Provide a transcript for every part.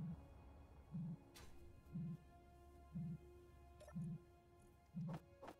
Thank you.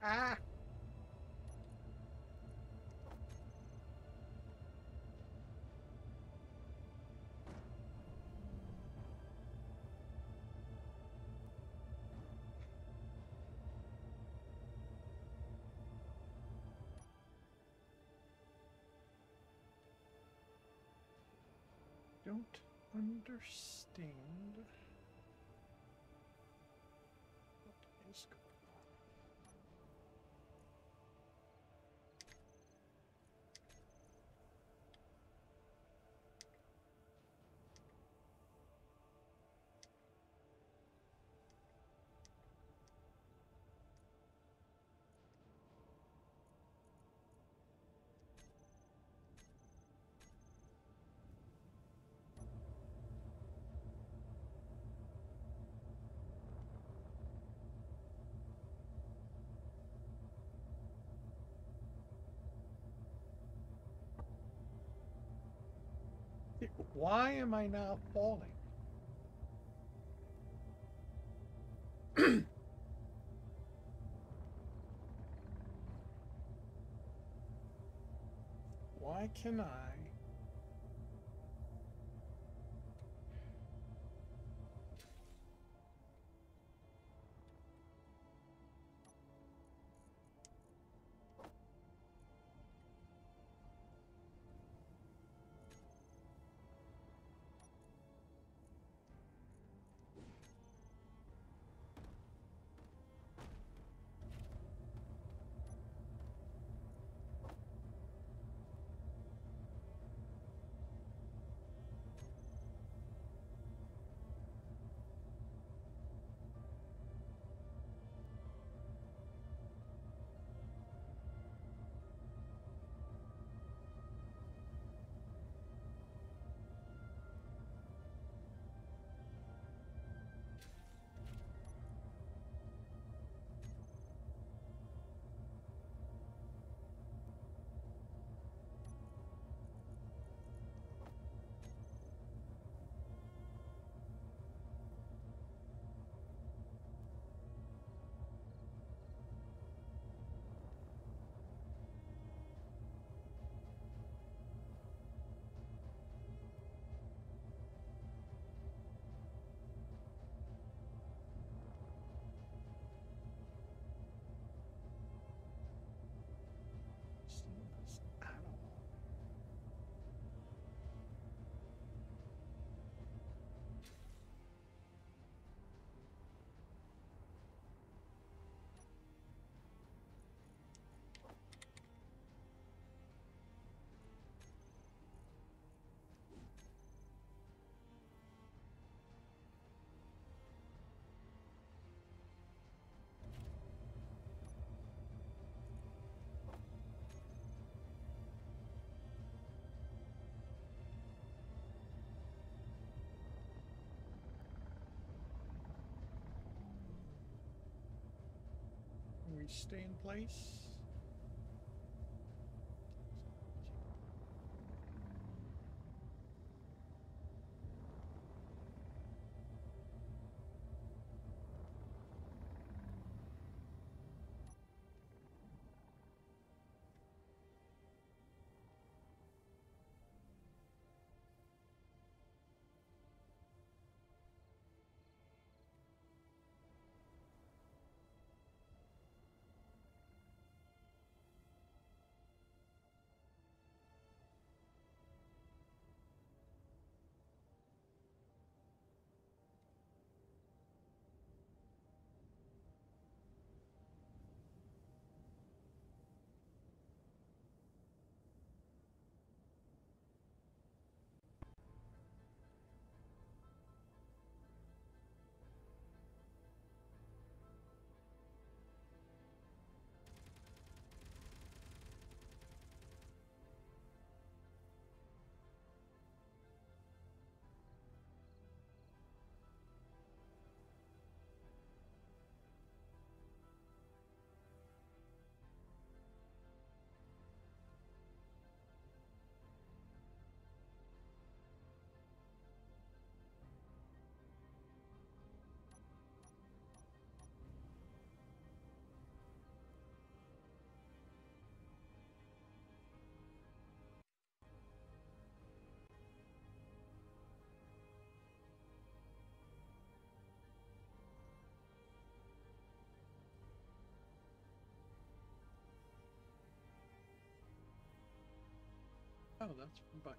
Ah! Don't understand Why am I now falling? Why can I? Stay in place. Oh, that's from back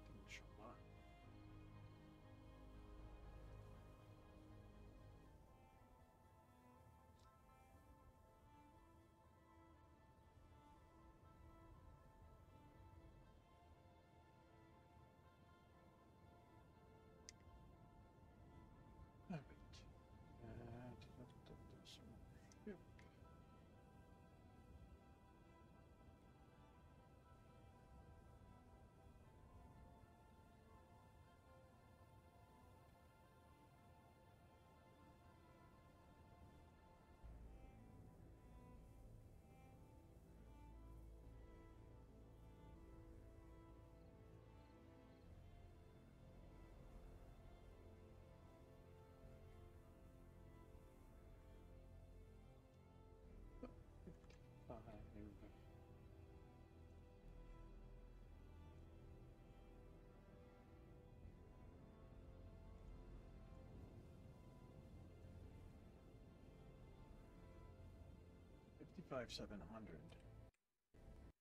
5700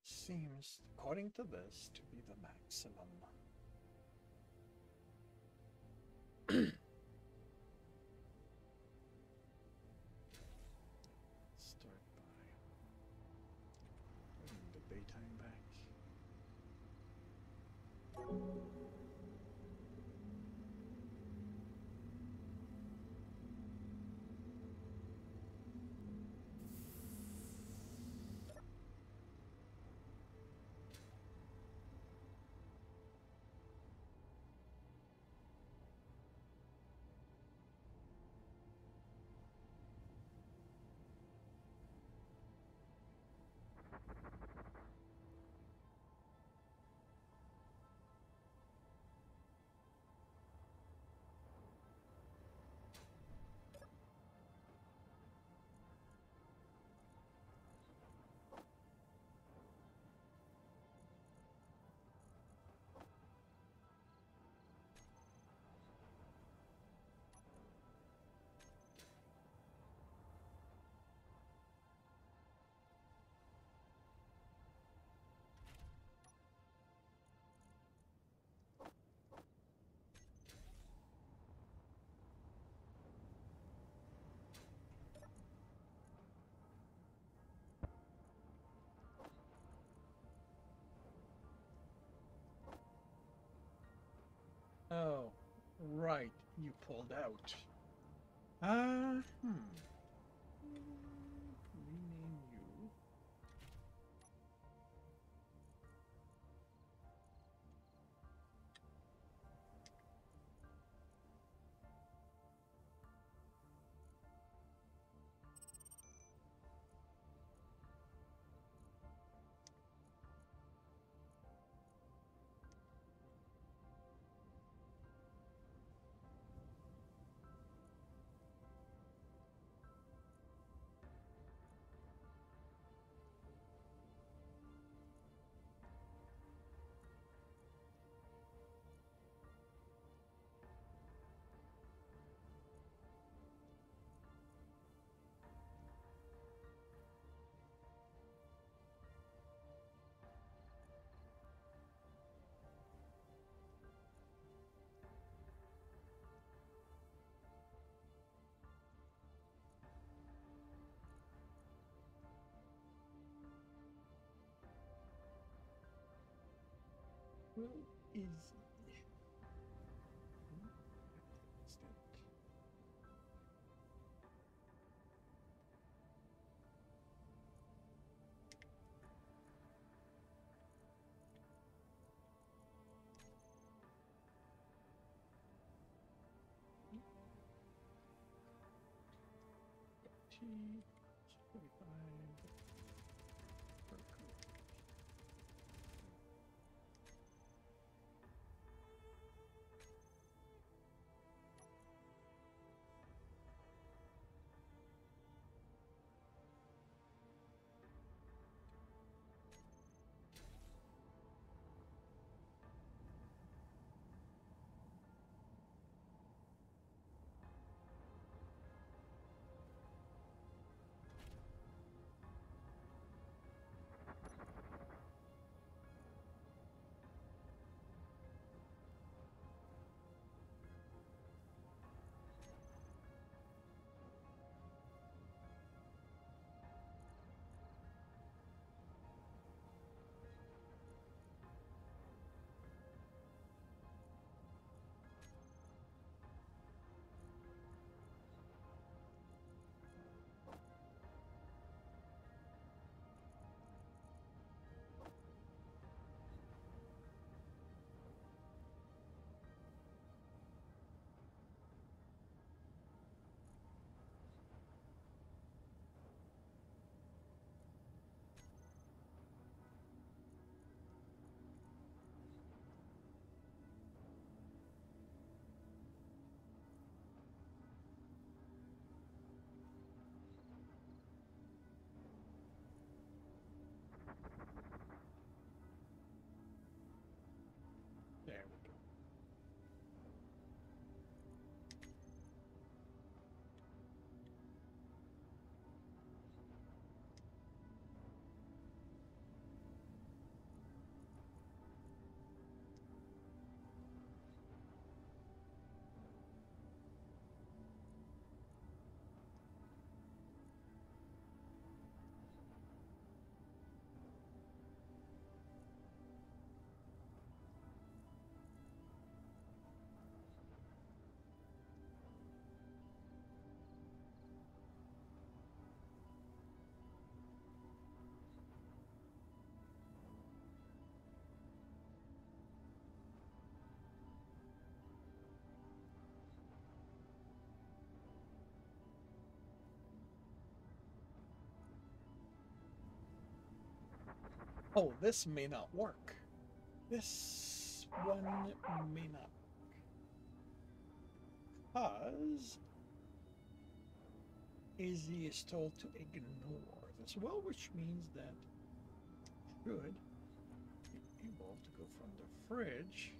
seems, according to this, to be the maximum. Oh, right, you pulled out. Uh, hmm. Well, easy. Hmm, Oh, this may not work. This one may not. work. Because Izzy is told to ignore this well, which means that should be able to go from the fridge.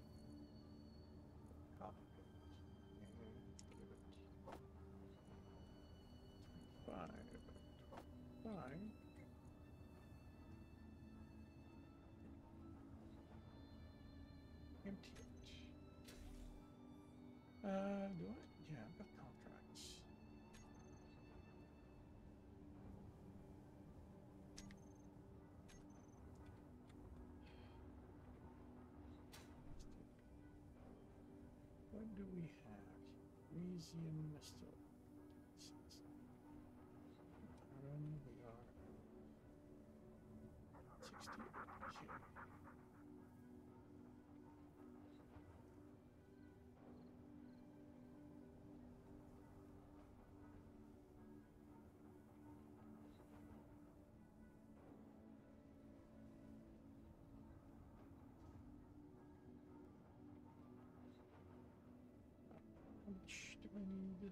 Mr. Aaron, we are 68 here. Do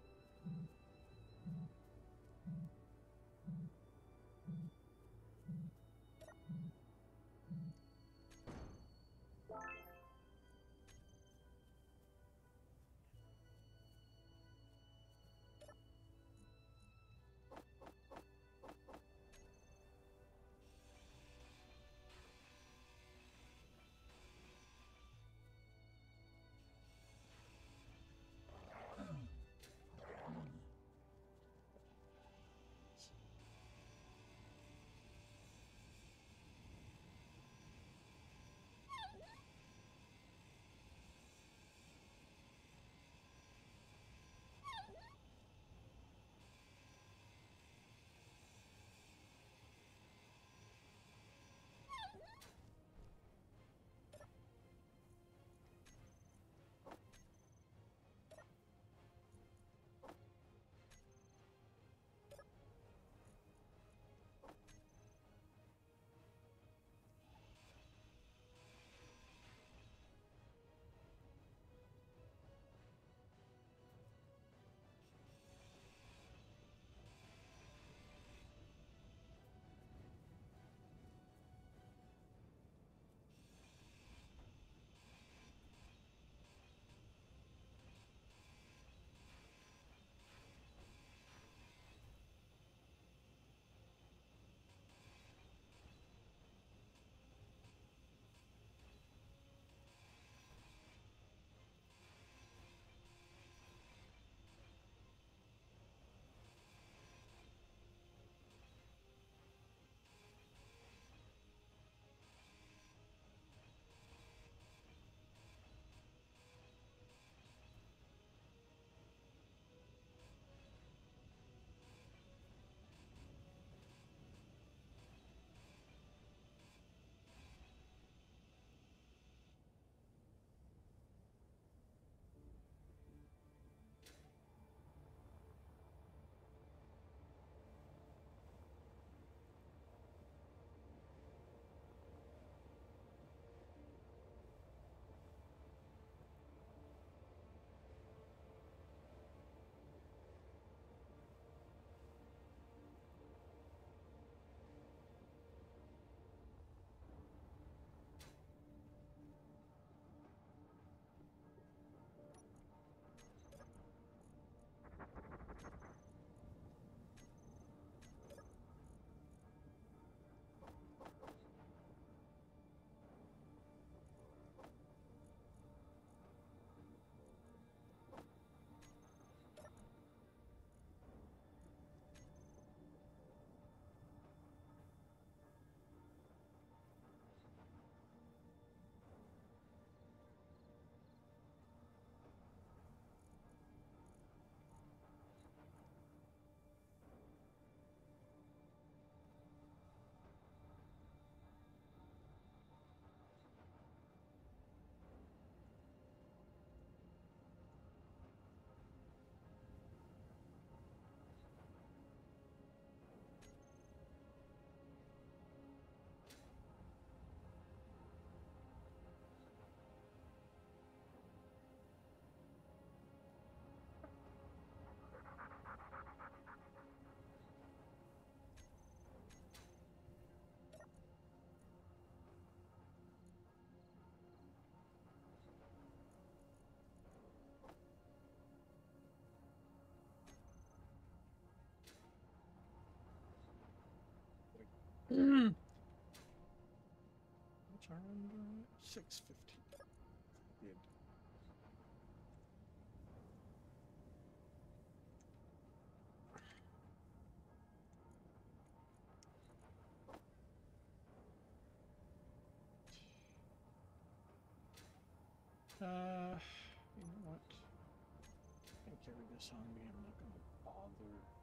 Six fifteen. Uh, you know what? I'm gonna carry this on me. I'm not gonna bother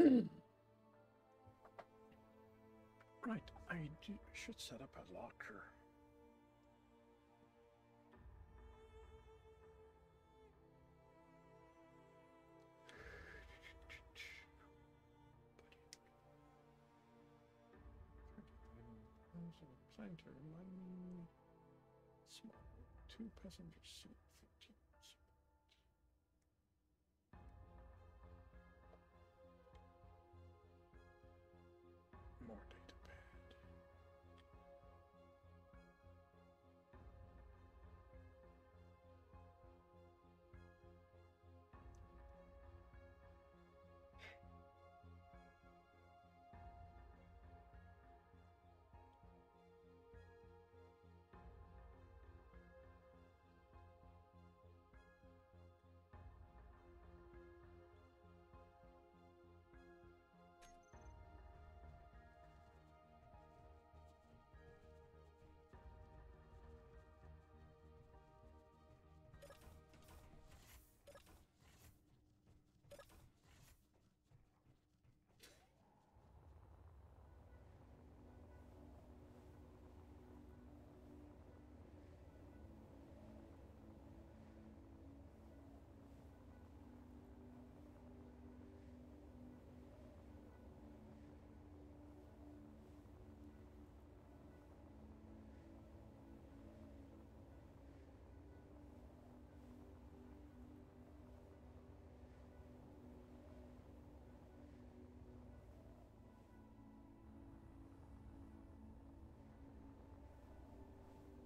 right, I do, should set up a locker. Planetary one small two passenger seat,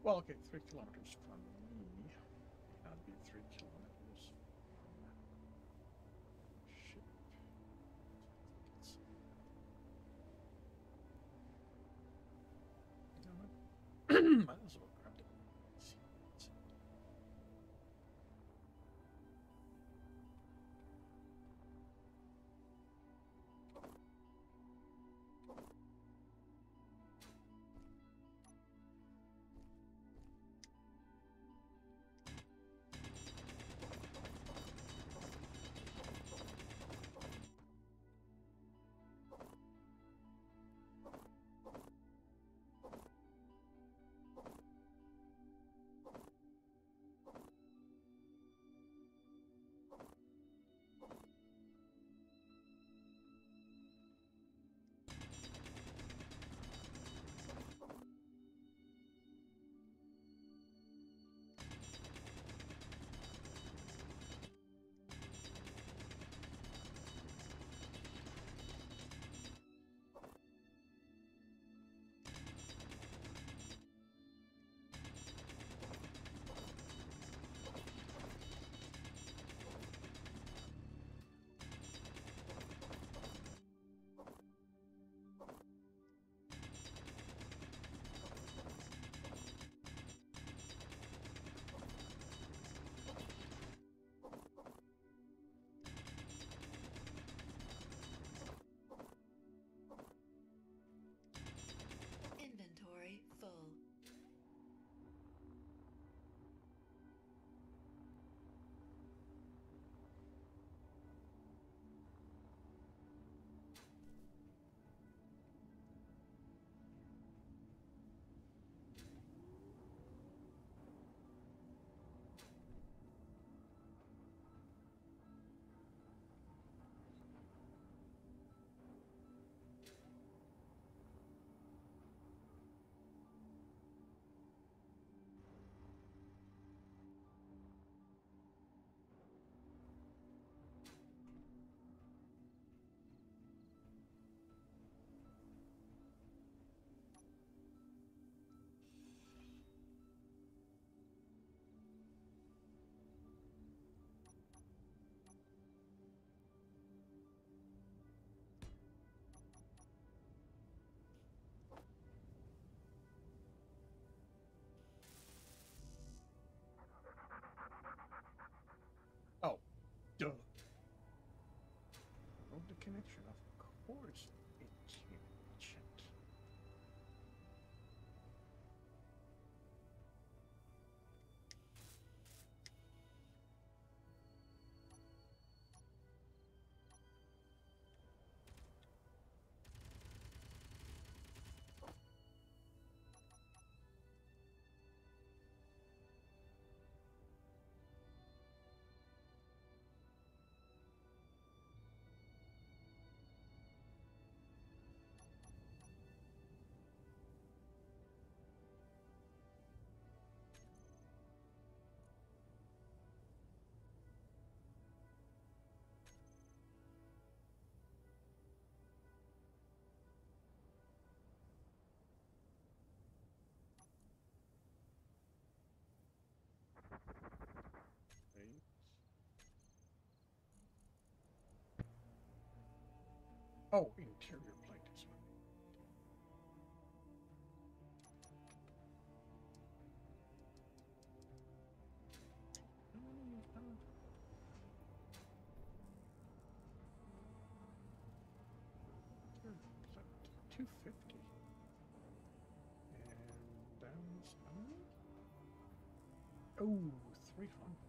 Well, okay, three kilometers from me. That'd be three kilometers connection. Of course Oh, interior plate is. Two fifty. And down's how? Oh, 300. This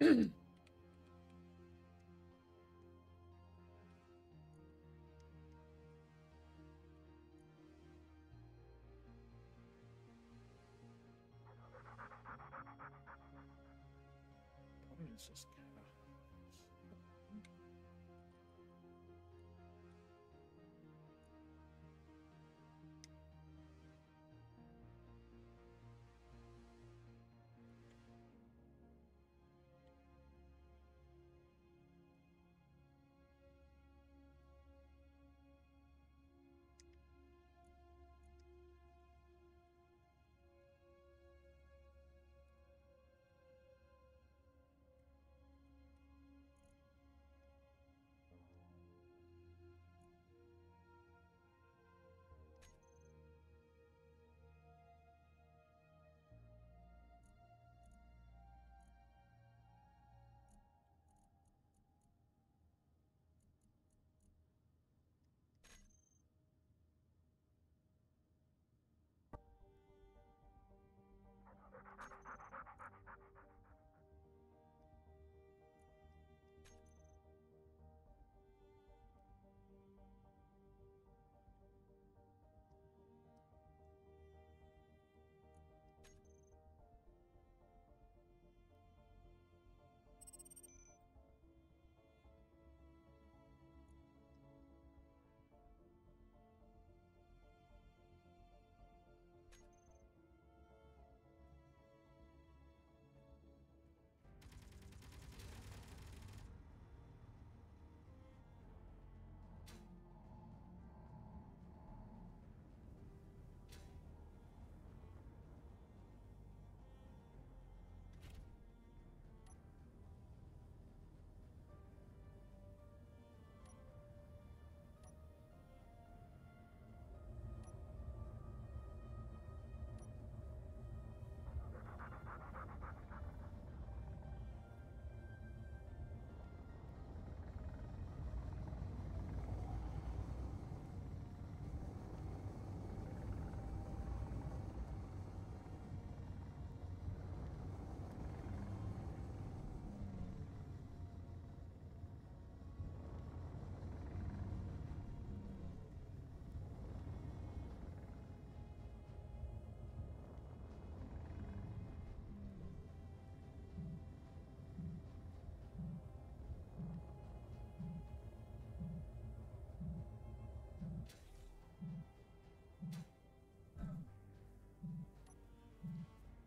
of.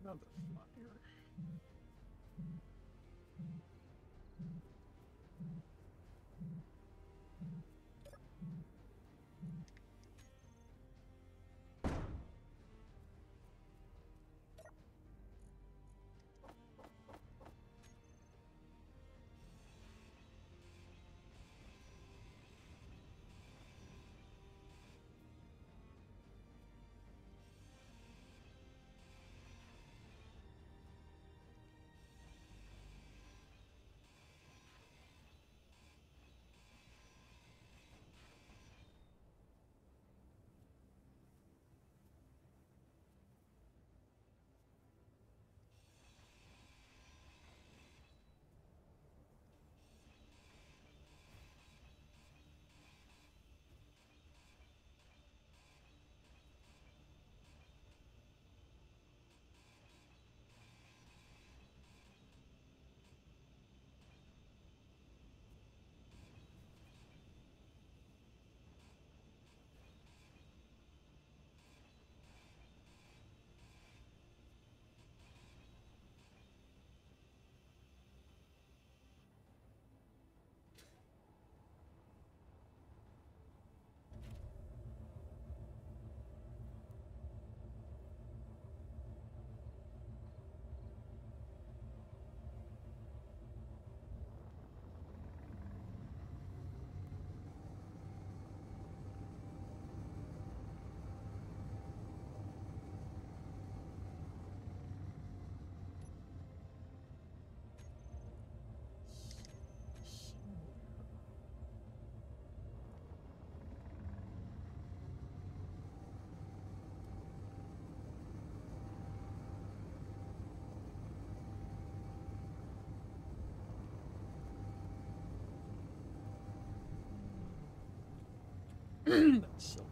なんだろう、まあ冷。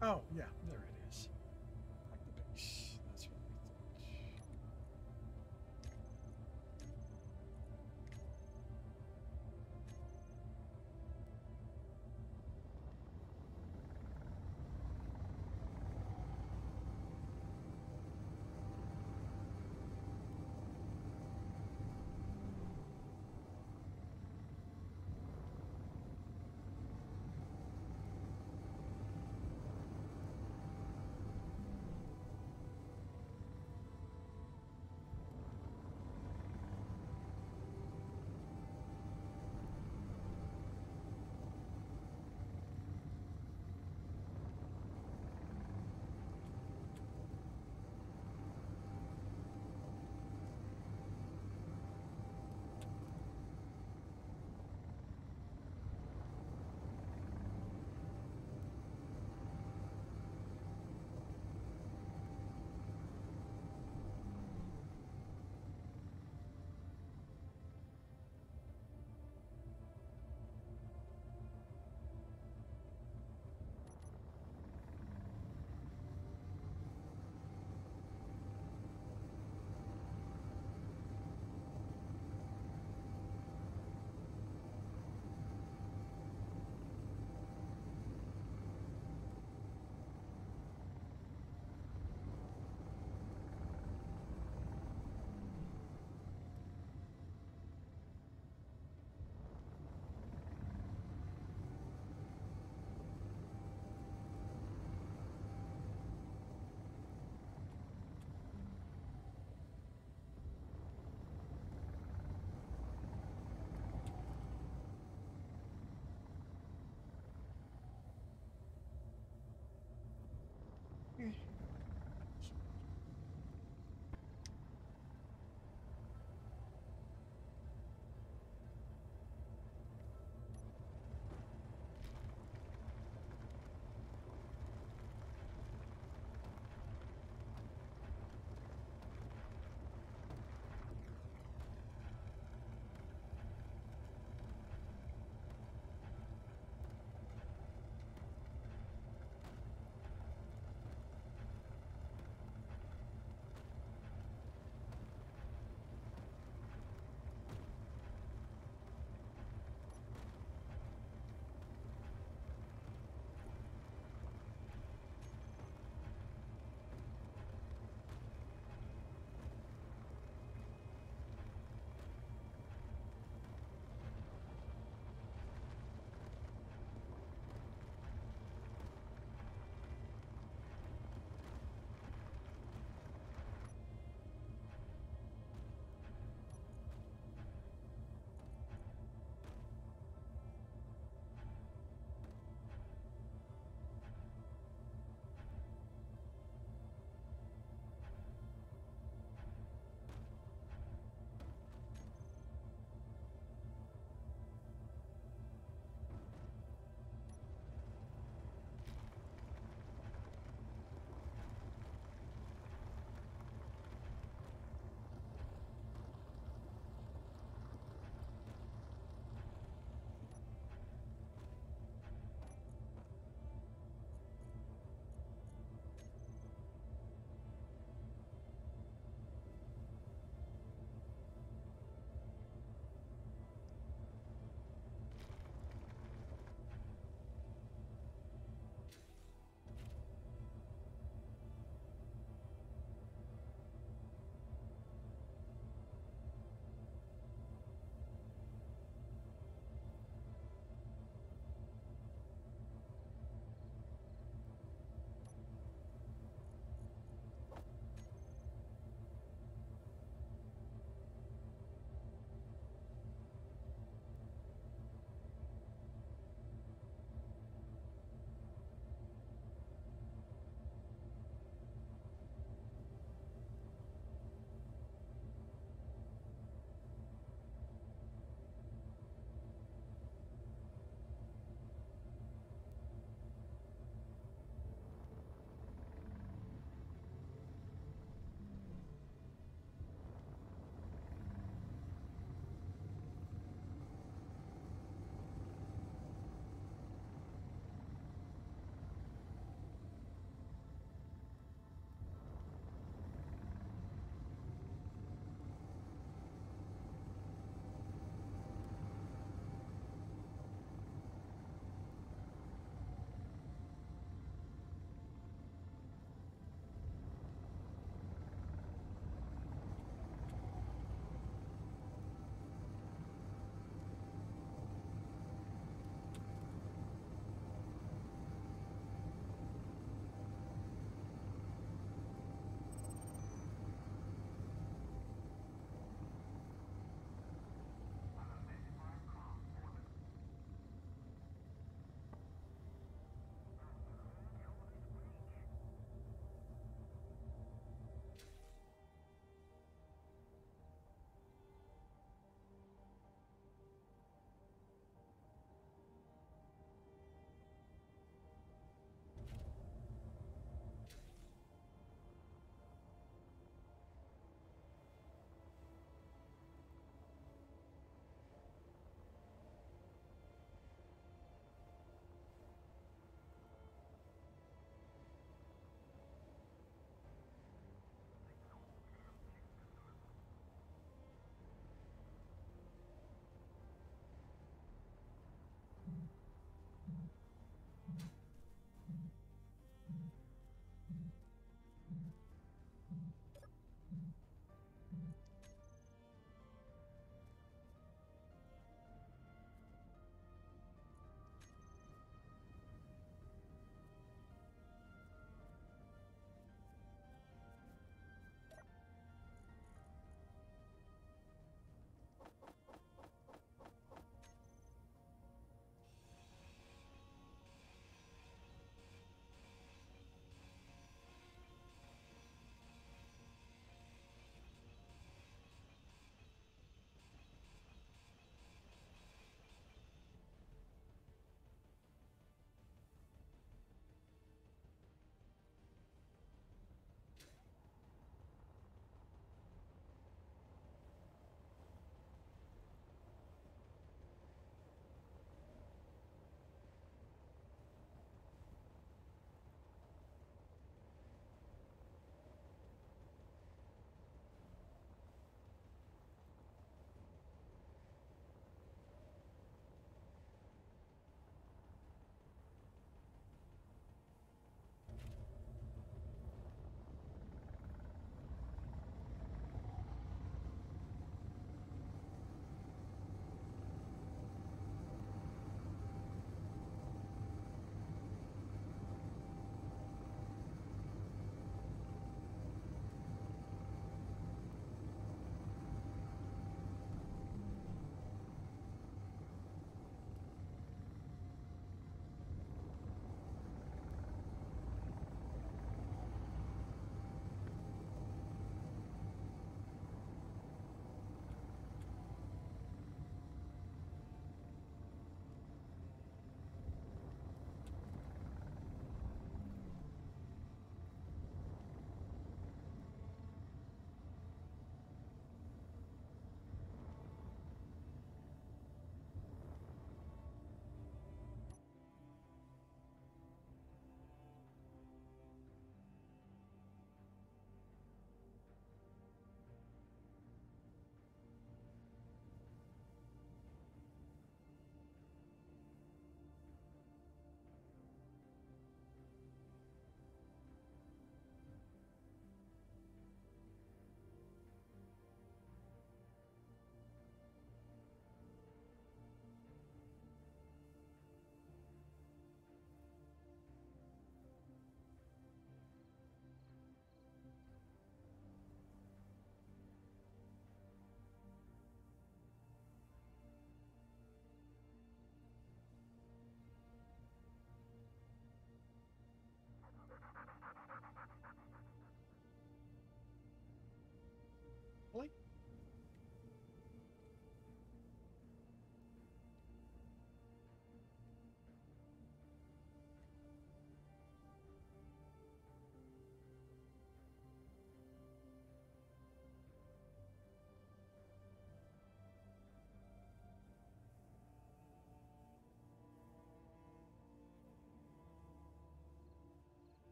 Oh, yeah, Really?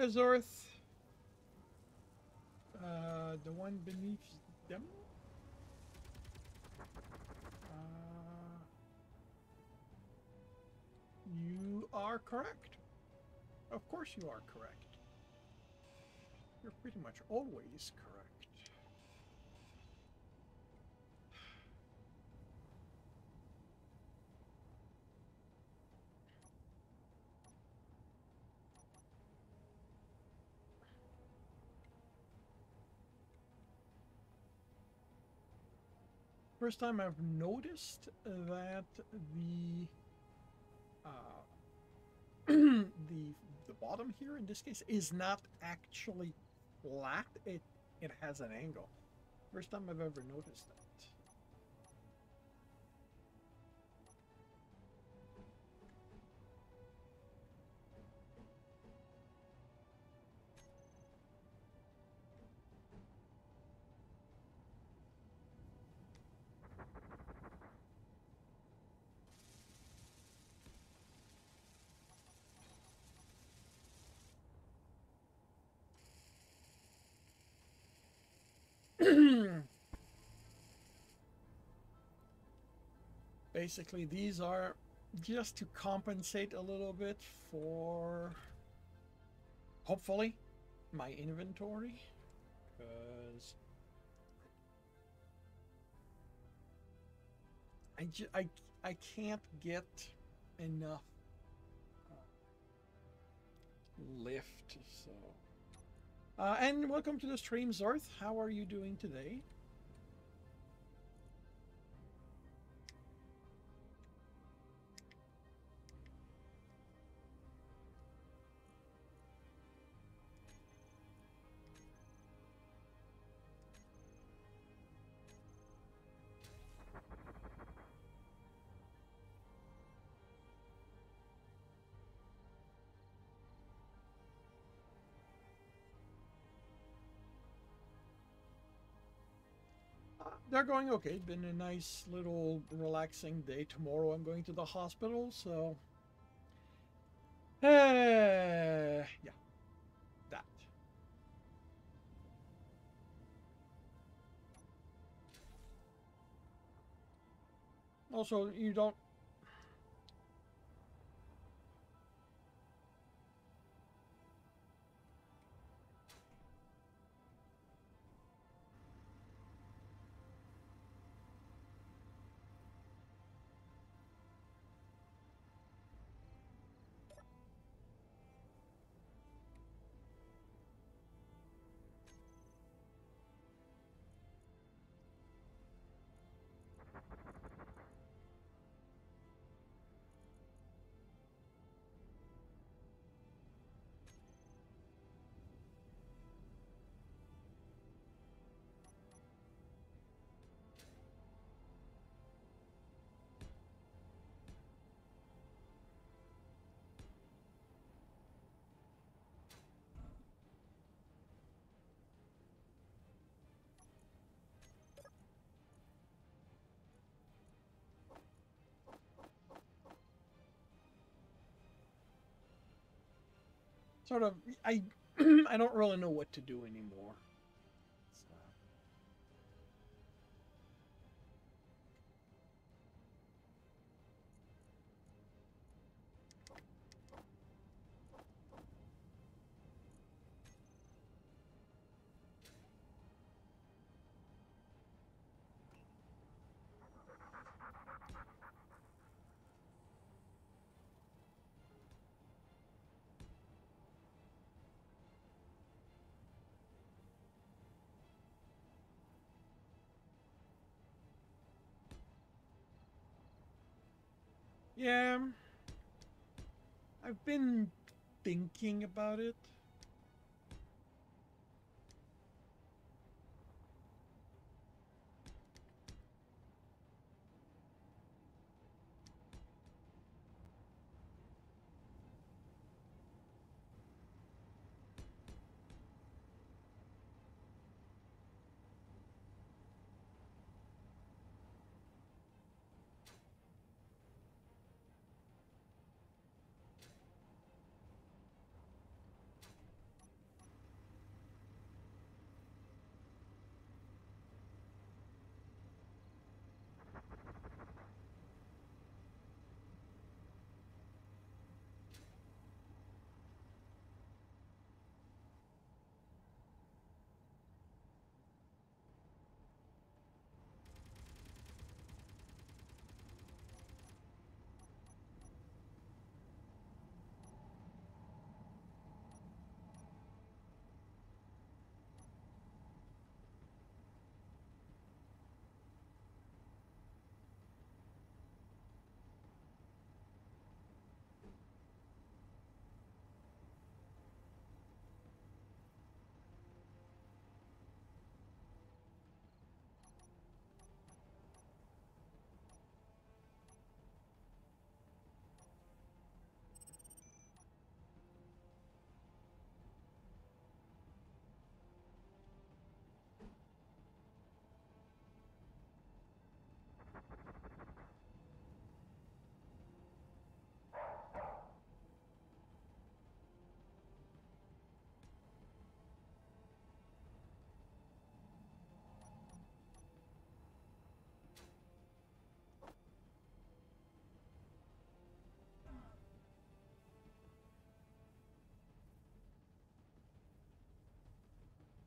Azorth. Uh, the one beneath them? Uh, you are correct. Of course you are correct. You're pretty much always correct. First time I've noticed that the uh, the the bottom here in this case is not actually flat. It it has an angle. First time I've ever noticed that. Basically, these are just to compensate a little bit for, hopefully, my inventory. Because I, I, I can't get enough uh, lift, so... Uh, and welcome to the stream, Zorth. How are you doing today? They're going okay. Been a nice little relaxing day. Tomorrow I'm going to the hospital, so uh, yeah, that. Also, you don't sort of I I don't really know what to do anymore. Yeah. I've been thinking about it.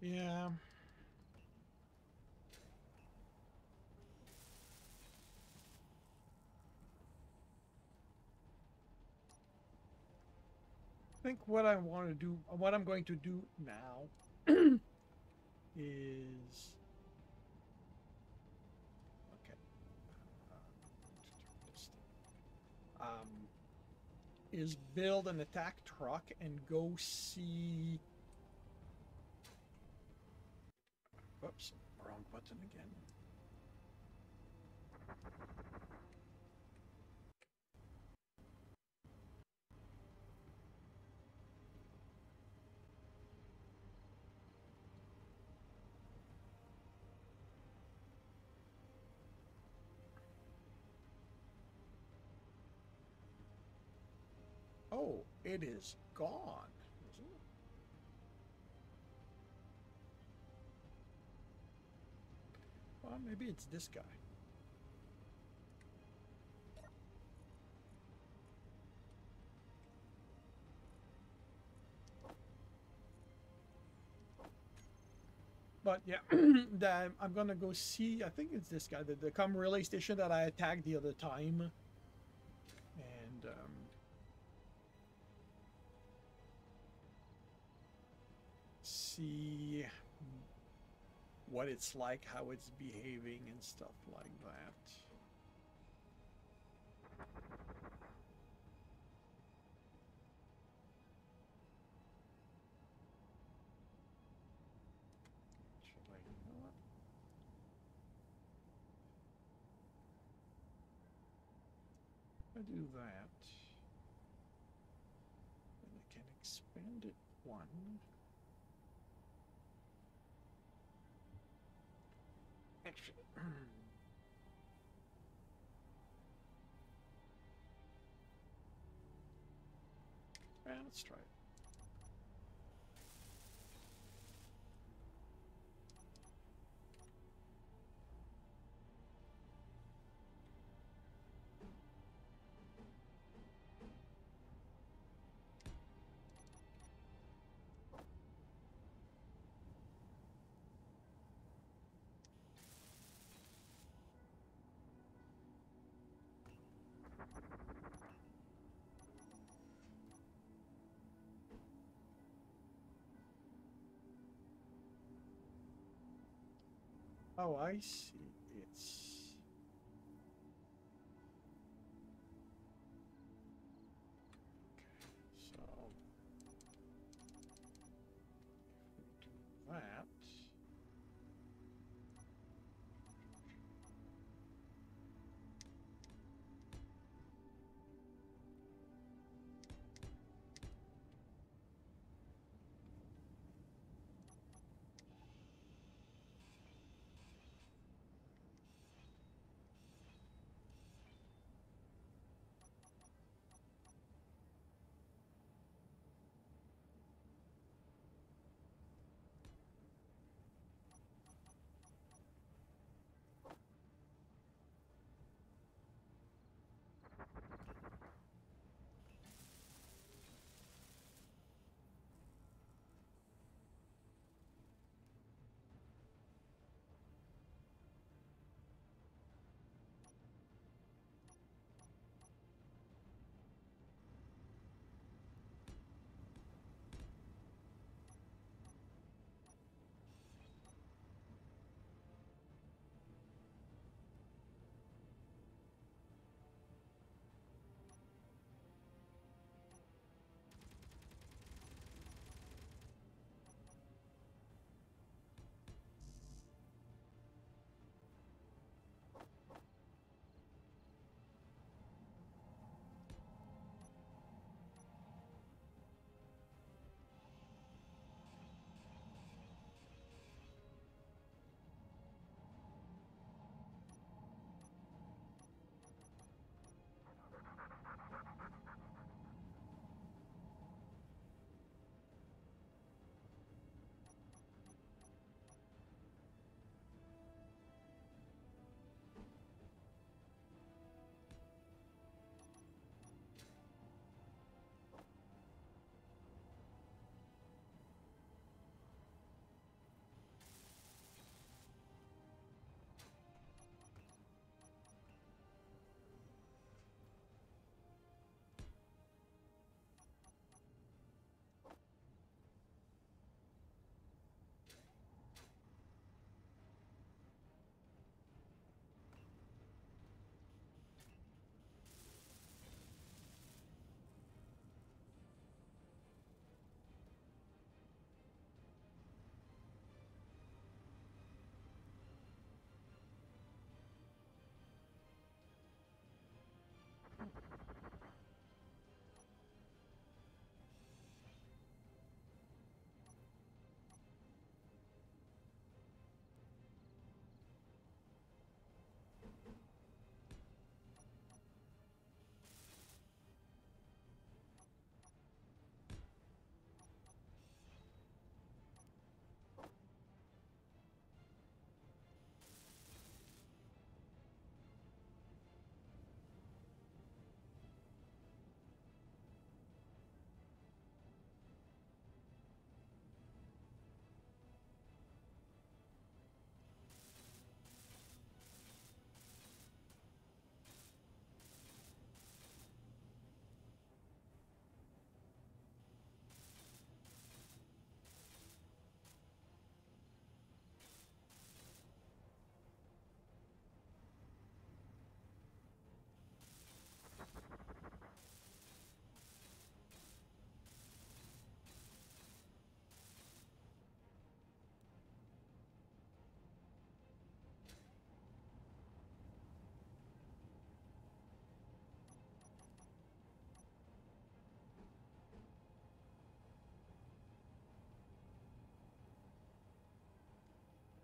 Yeah. I think what I want to do, what I'm going to do now is okay. Um, is build an attack truck and go see. Whoops, wrong button again. Oh, it is gone. Maybe it's this guy. But yeah, the, I'm gonna go see. I think it's this guy, the, the com relay station that I attacked the other time, and um, see what it's like, how it's behaving, and stuff like that. I do that, then I can expand it one. Actually, yeah, let's try it. Oh, I see.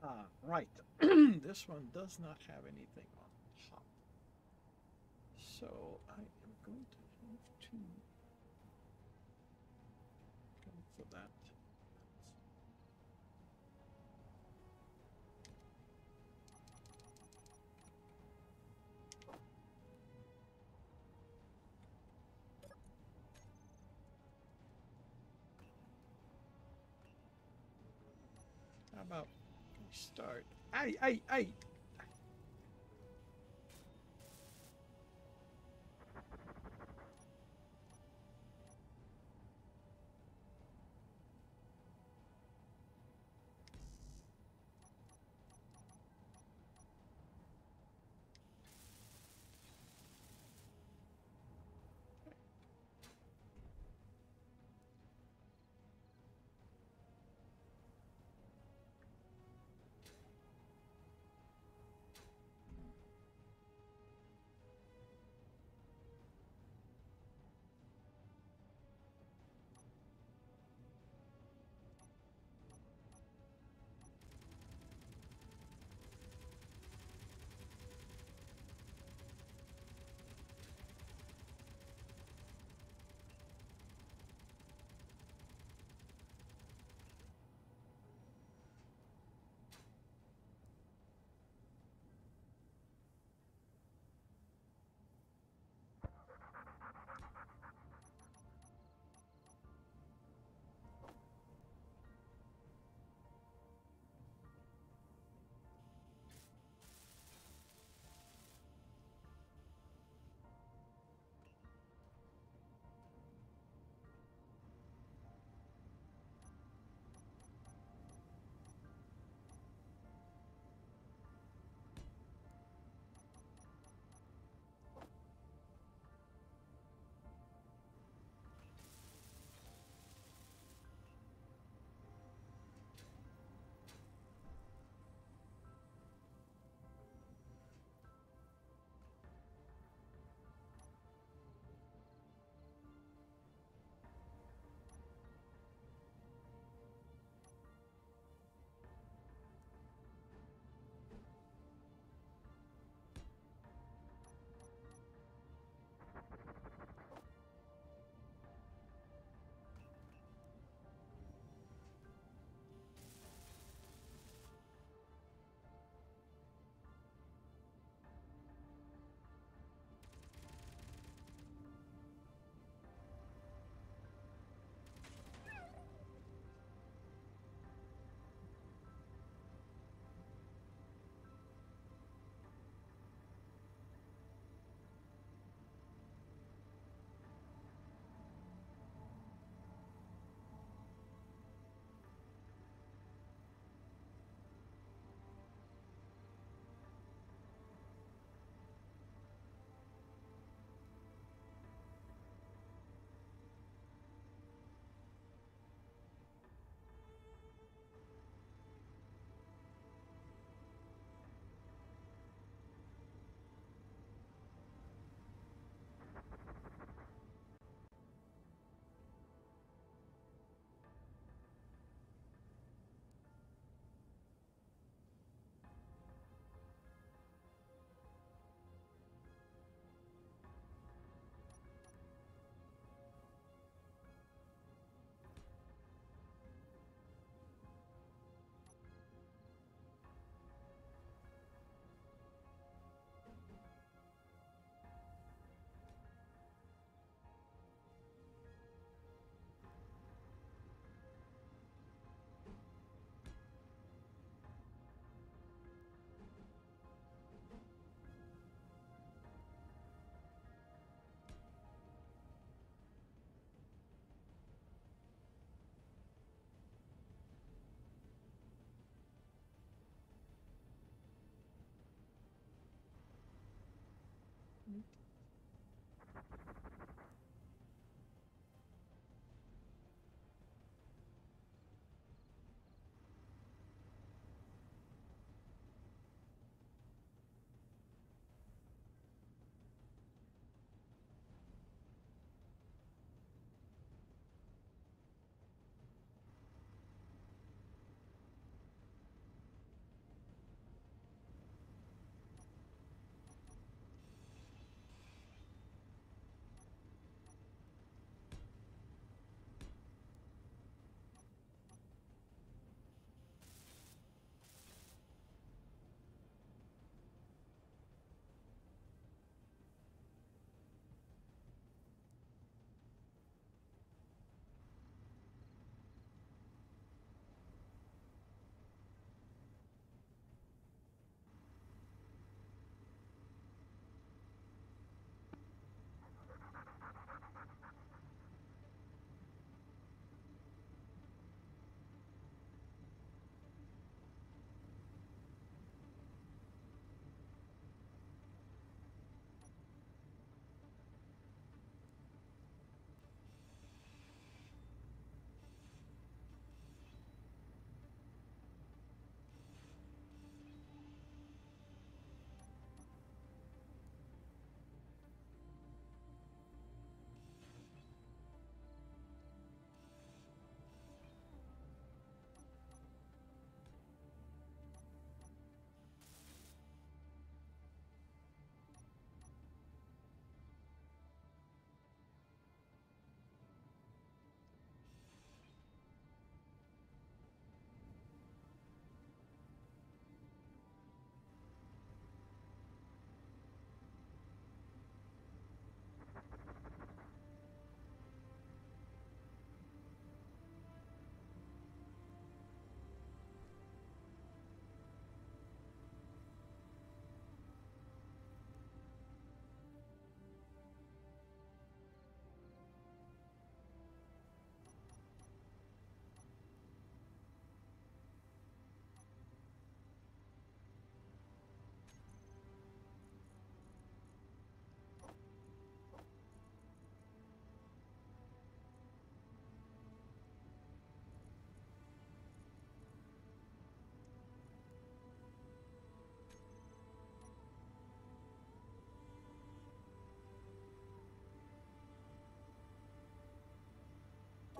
Ah, right. this one does not have anything on top. So I am going to Hey, hey, hey!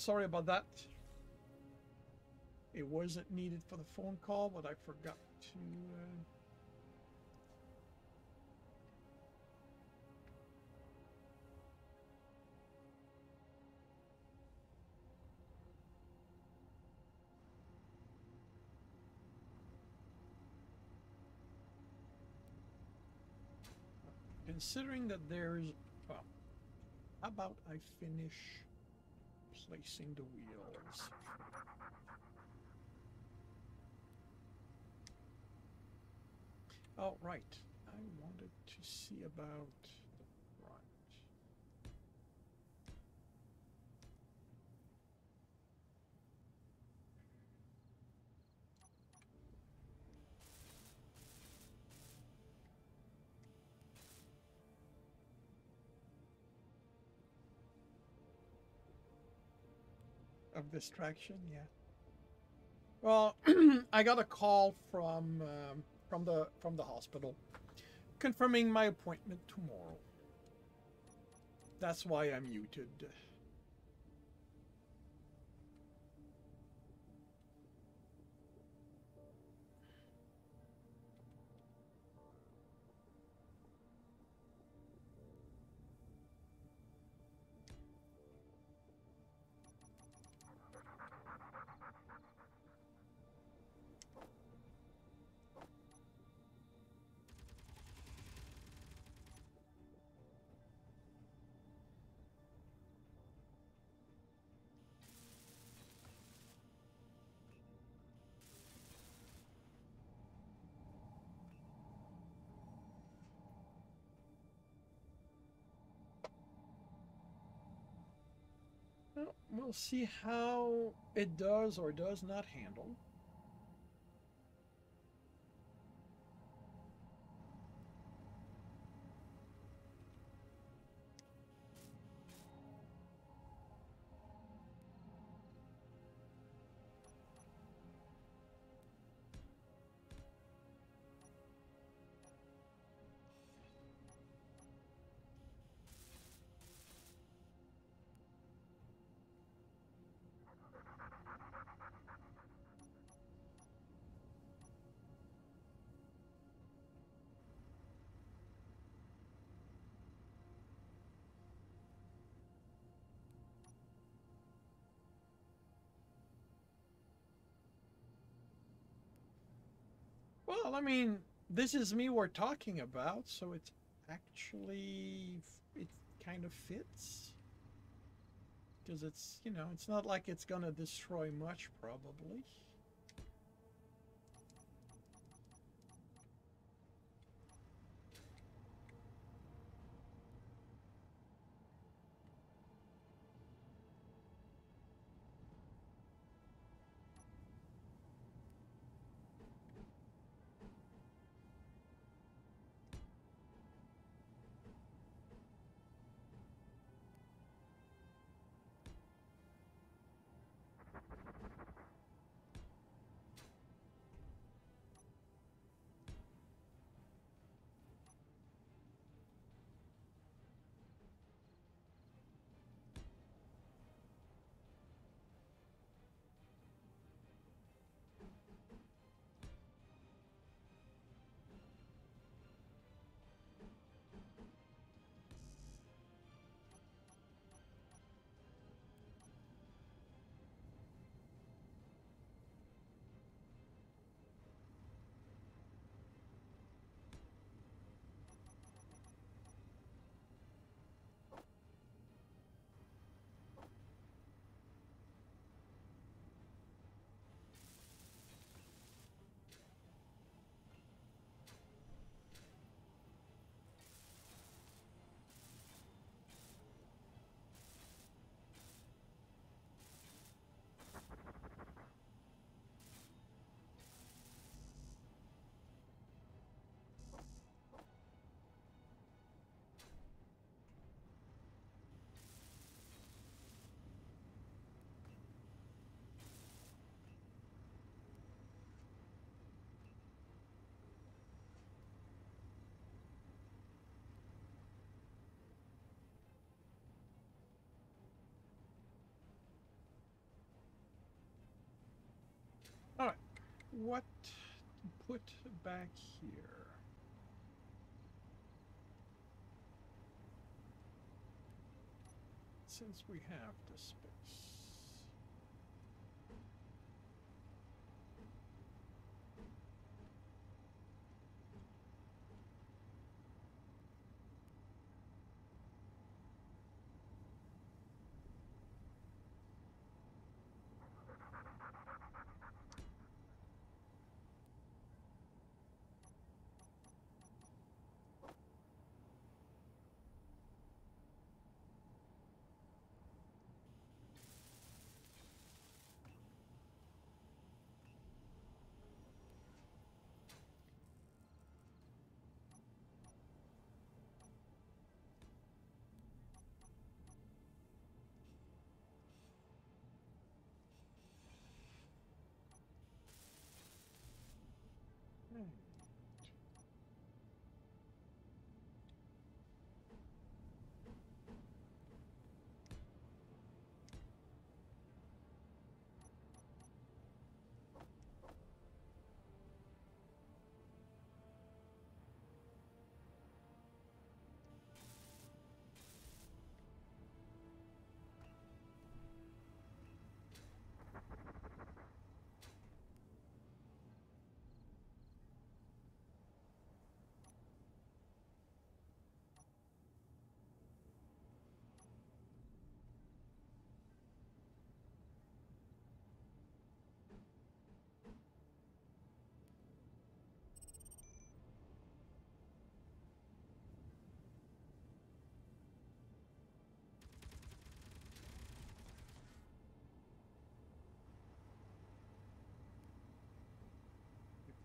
sorry about that. It wasn't needed for the phone call, but I forgot to. Uh... Considering that there's, well, how about I finish placing the wheels? Oh, right. I wanted to see about Of distraction, yeah. Well, I got a call from um, from the from the hospital confirming my appointment tomorrow. That's why I'm muted. Well, see how it does or does not handle. Well, I mean, this is me we're talking about, so it's actually it kind of fits because it's you know it's not like it's gonna destroy much probably. What put back here? Since we have the space.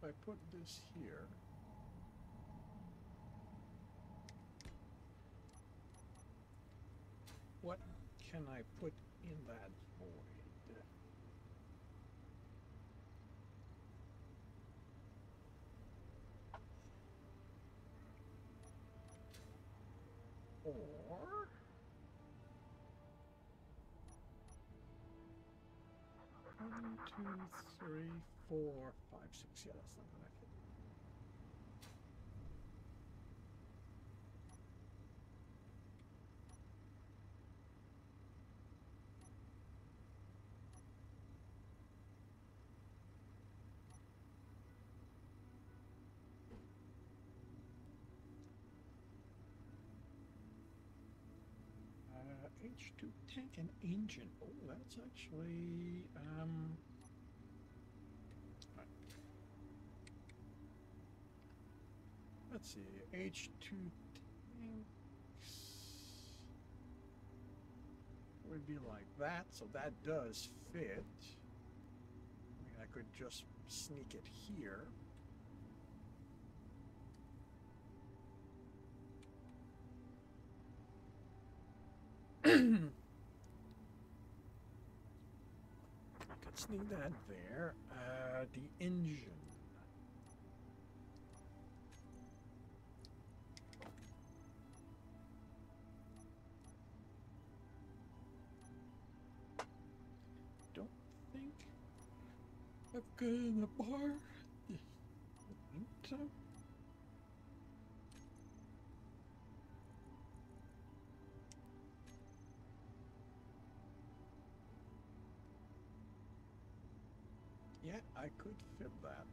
I put this here. What can I put in that void? Or one, two, three, four, five, six. Yeah, that's not gonna fit. Uh, H2 tank and engine. Oh, that's actually um. Let's see, H2 tanks would be like that, so that does fit. I mean, I could just sneak it here. I could sneak that there. Uh, the engine. I've in the bar. So. Yeah, I could fit that.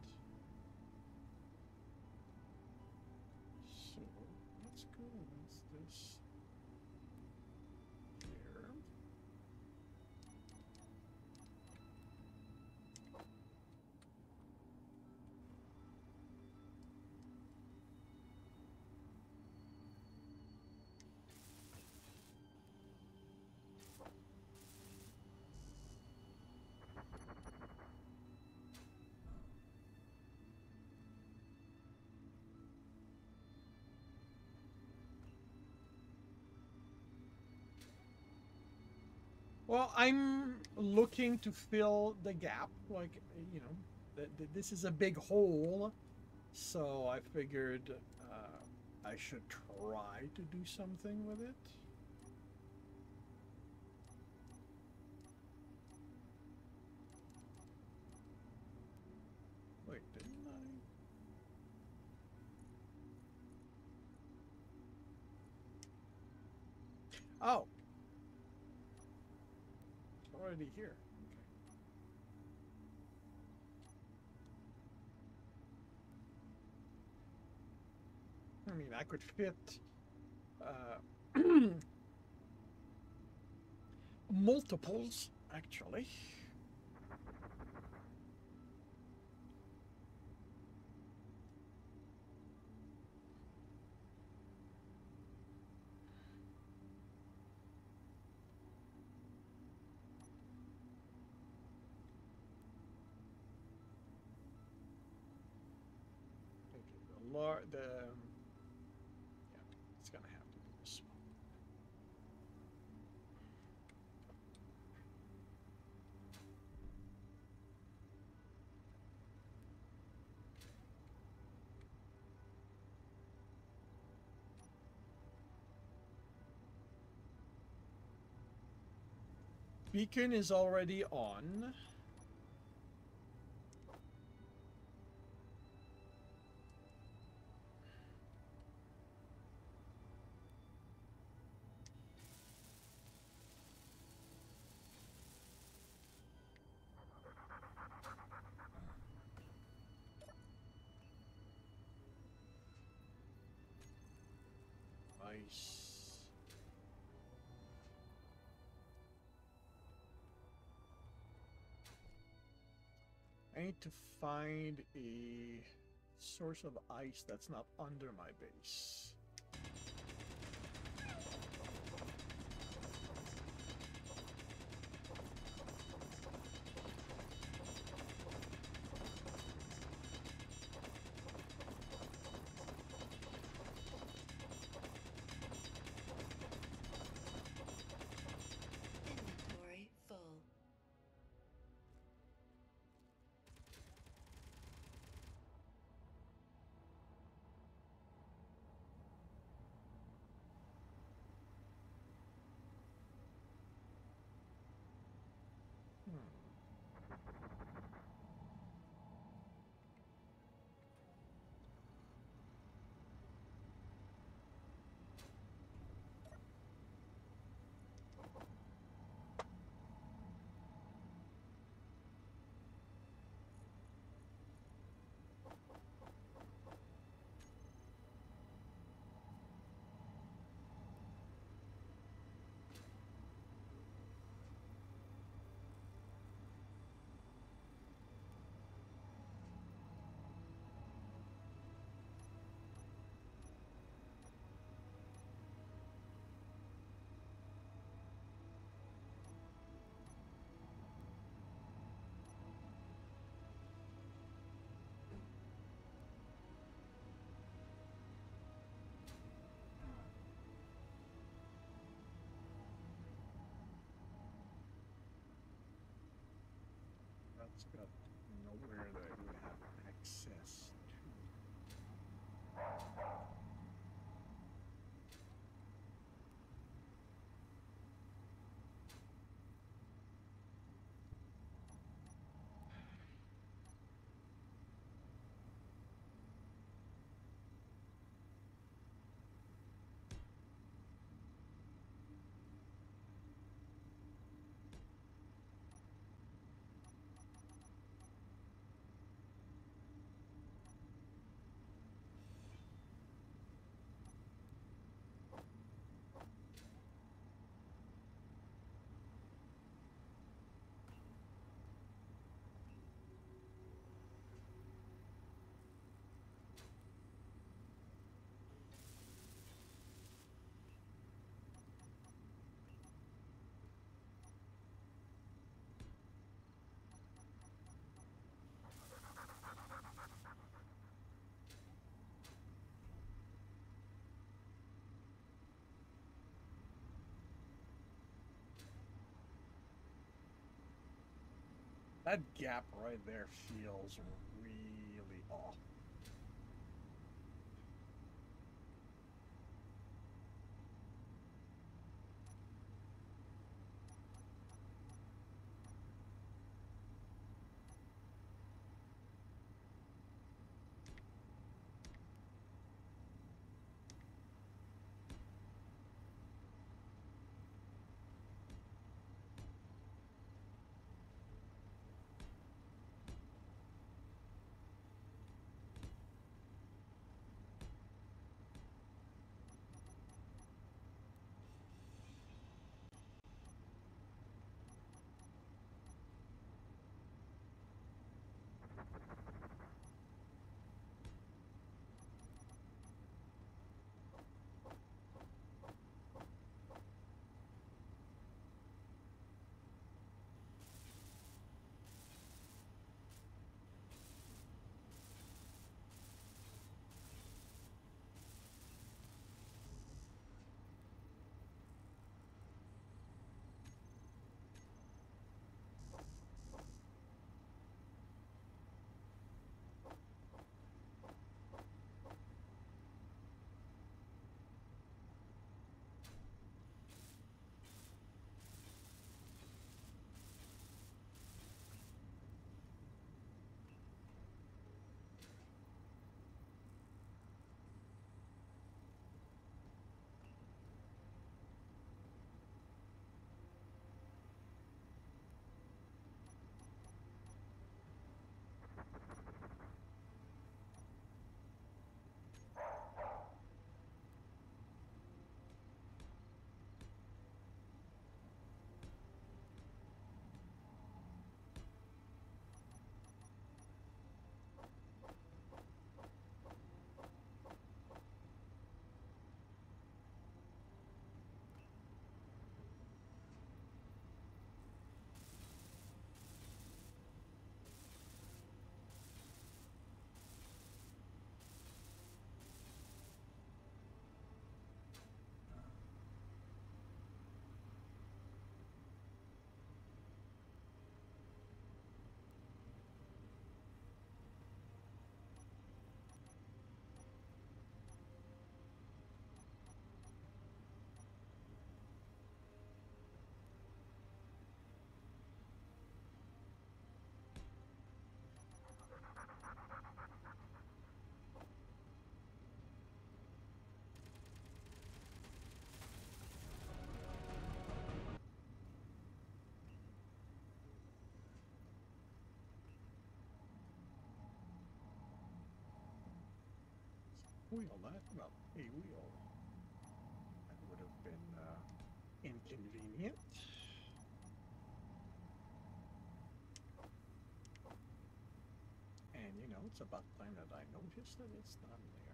Well, I'm looking to fill the gap. Like, you know, th th this is a big hole. So I figured uh, I should try to do something with it. Wait. Oh, Already here. I mean, I could fit uh, multiples, actually. Okay, the lar the um, yeah, it's gonna have to be this one. Beacon is already on. To find a source of ice that's not under my base. That's got nowhere that I would have access to. That gap right there feels wheel, not well, a wheel. That would have been uh, inconvenient. And you know, it's about time that I noticed that it's not there.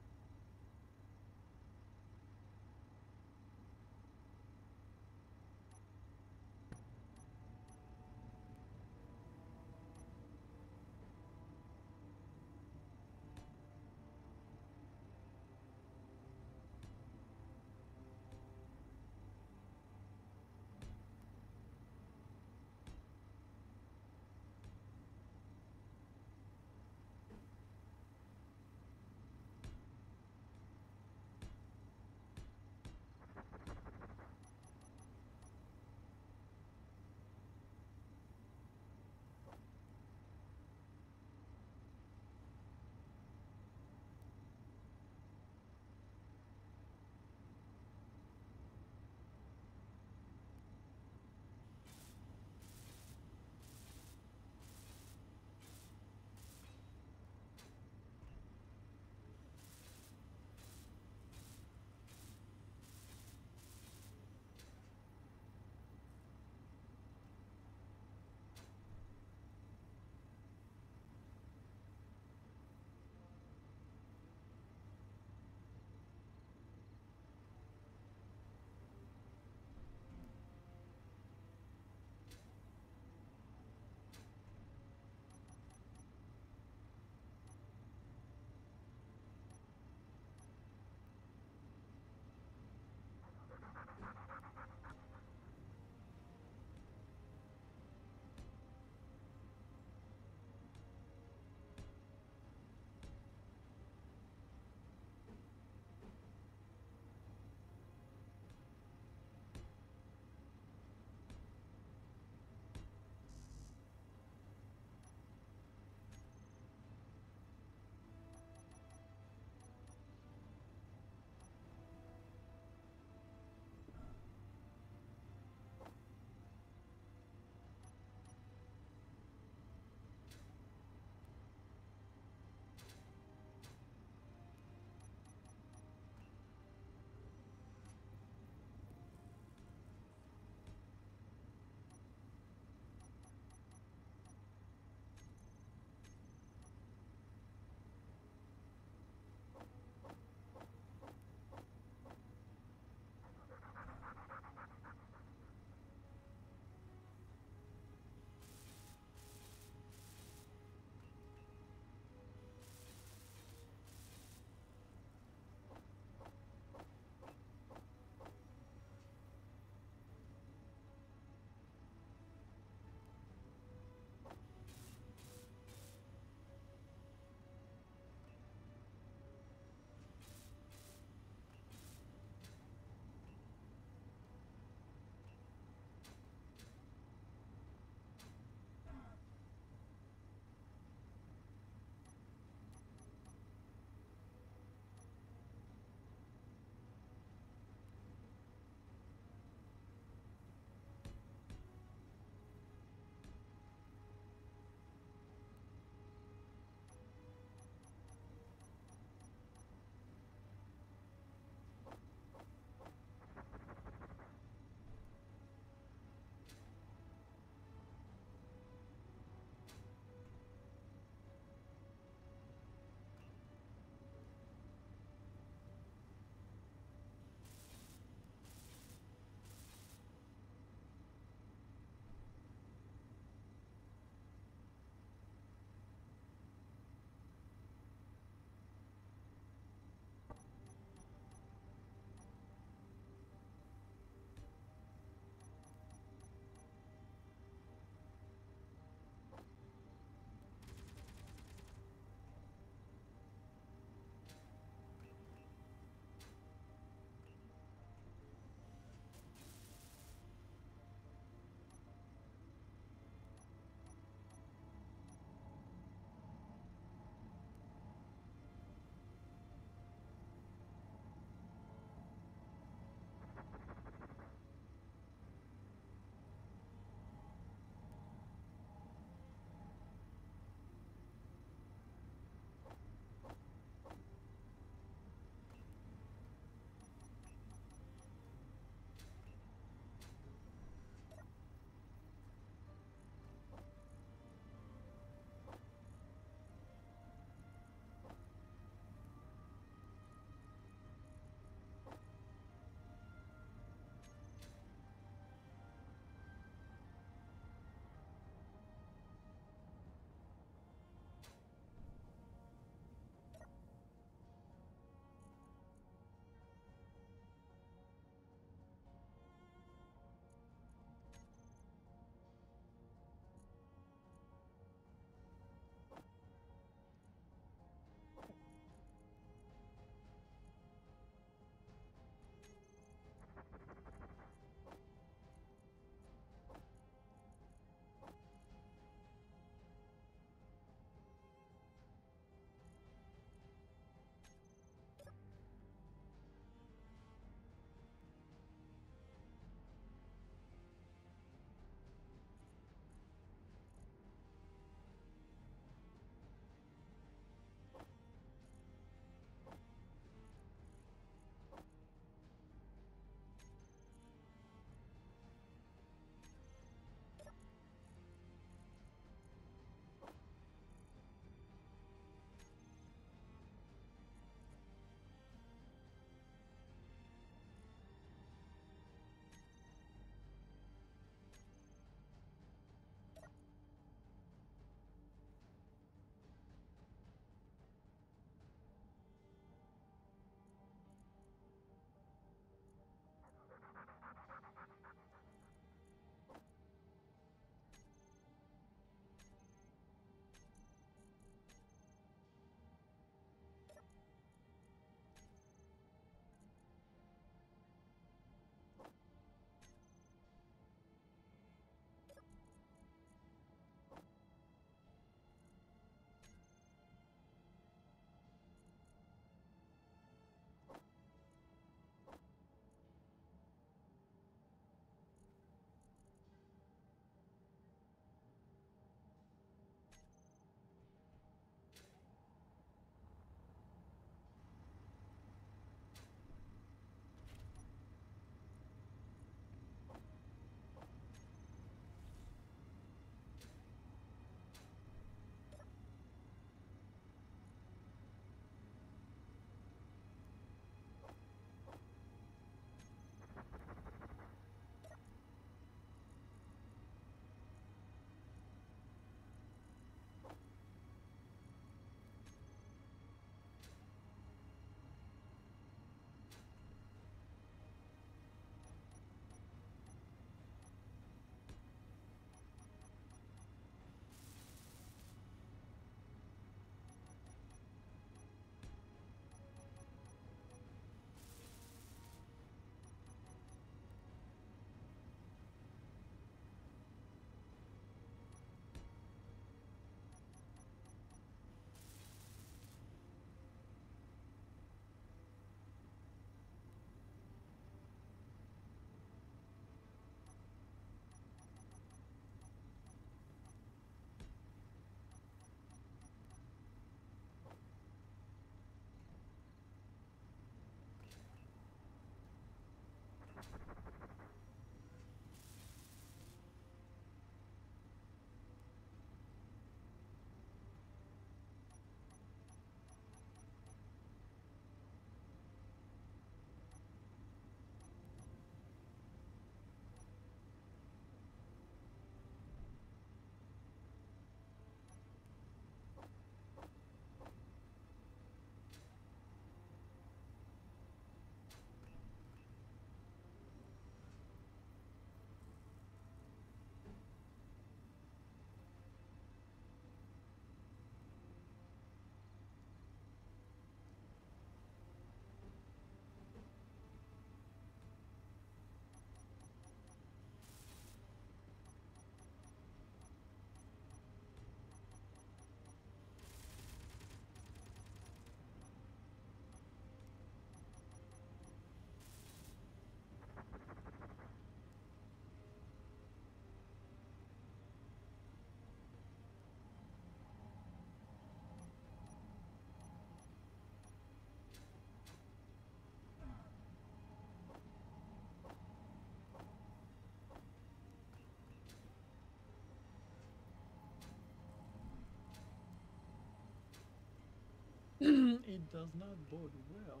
it does not bode well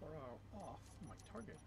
for how off my target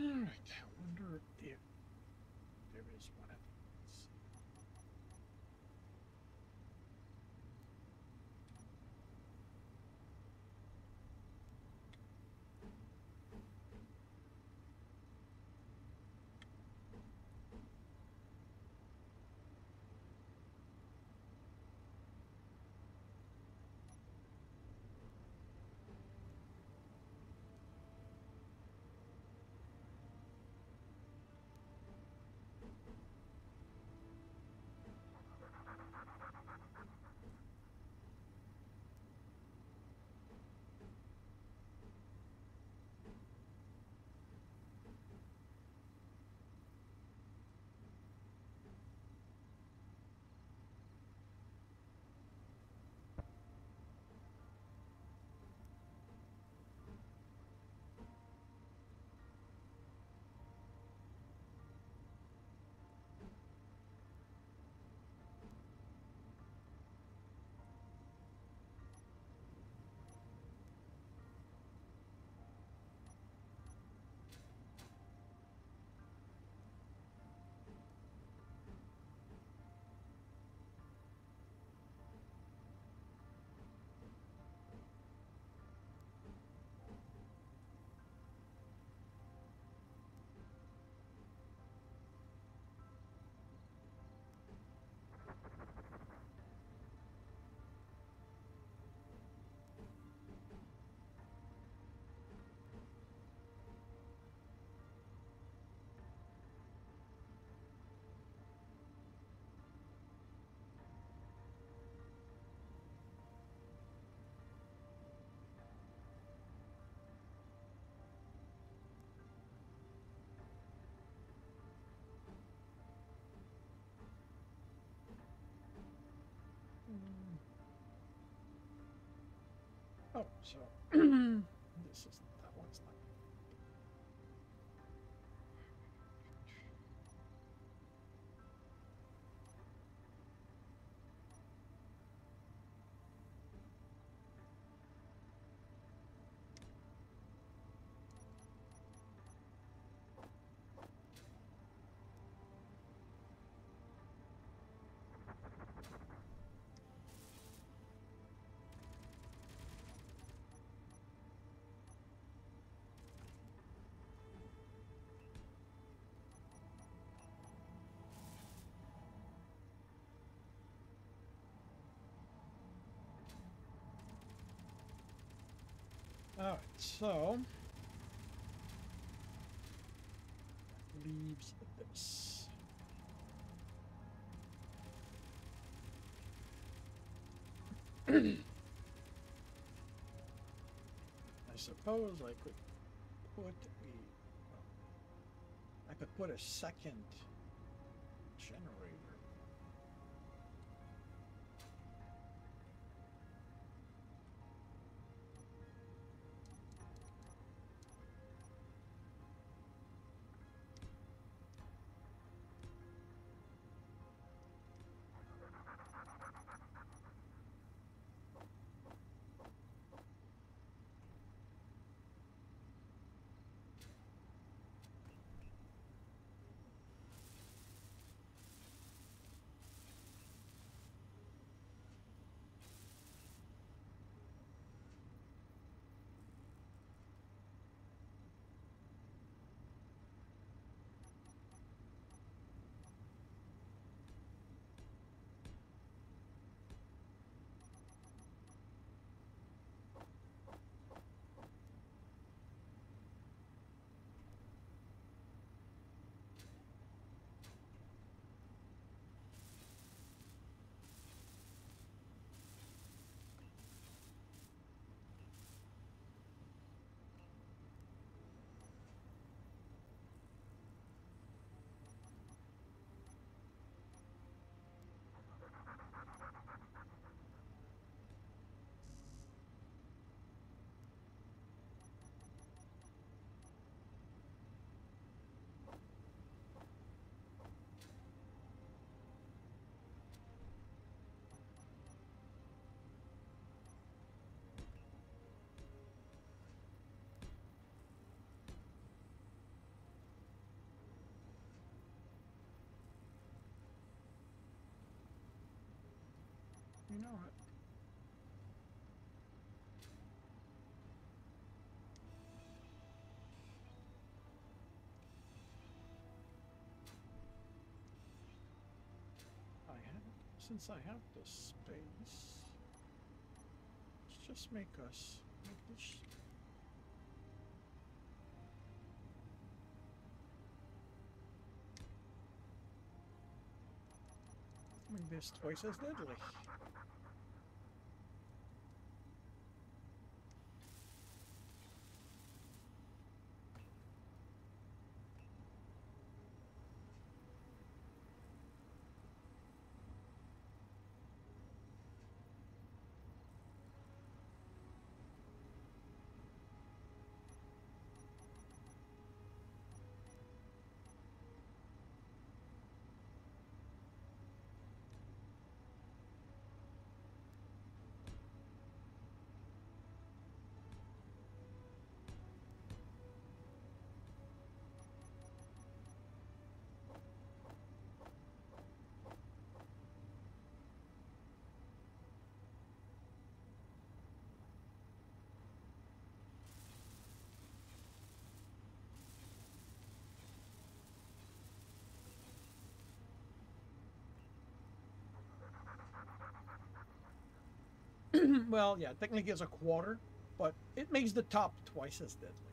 is. Alright, I wonder if there is one Oh, so this is All right, so leaves this. I suppose I could put I could put a second generator. You know it. I have, since I have the space, let's just make us make this. Make this twice as deadly. well, yeah, technically it's a quarter, but it makes the top twice as deadly.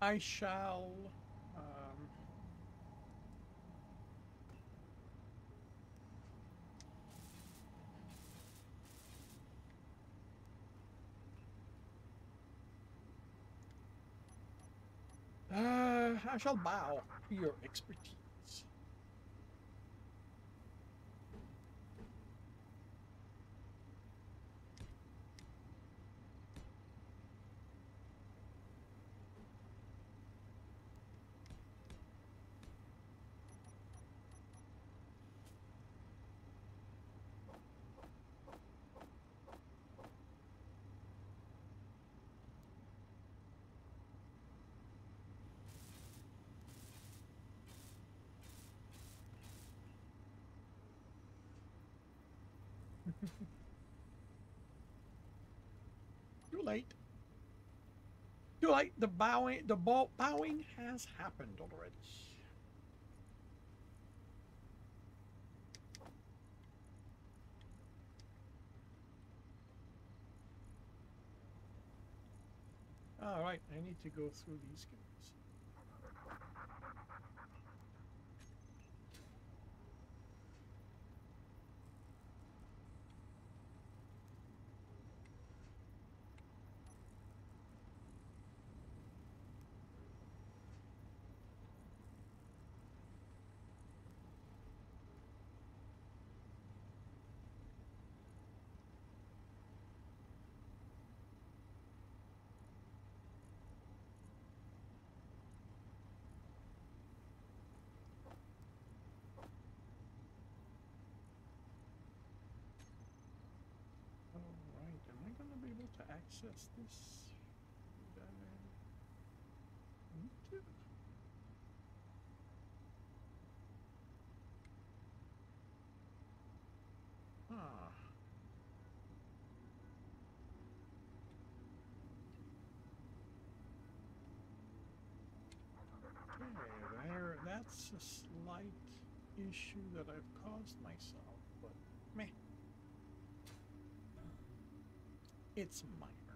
I shall. Um, uh, I shall bow to your expertise. Too late. Too late. The bowing, the bow, bowing has happened already. All right, I need to go through these guys. All right, am I gonna be able to access this? Ah. Okay, there, that's a slight issue that I've caused myself, but meh. It's minor.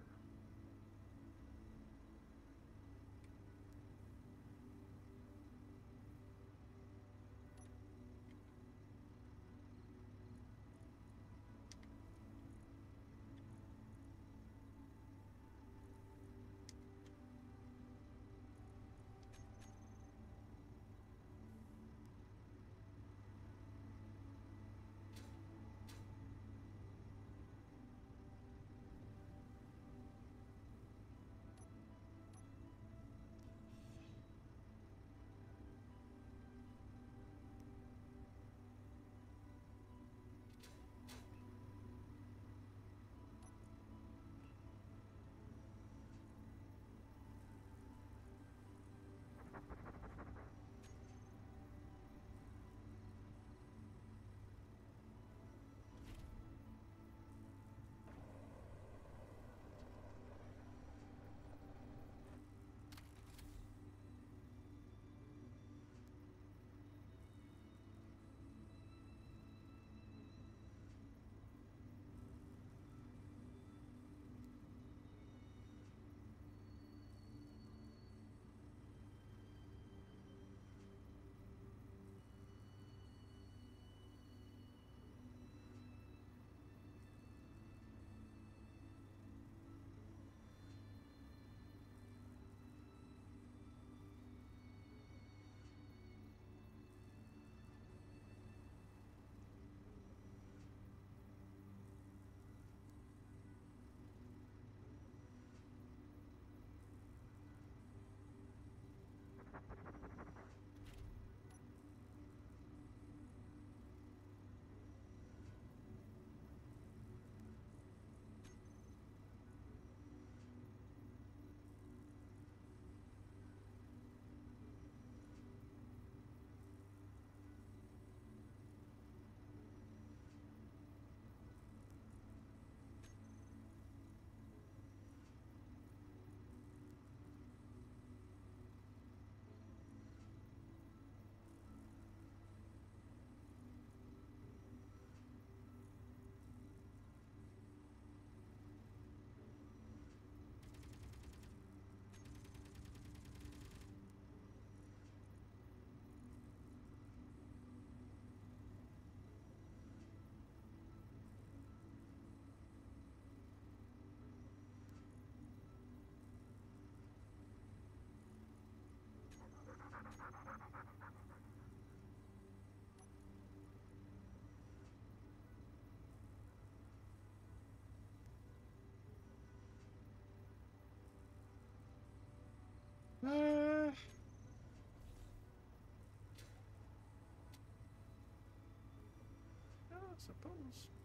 Uh, I suppose.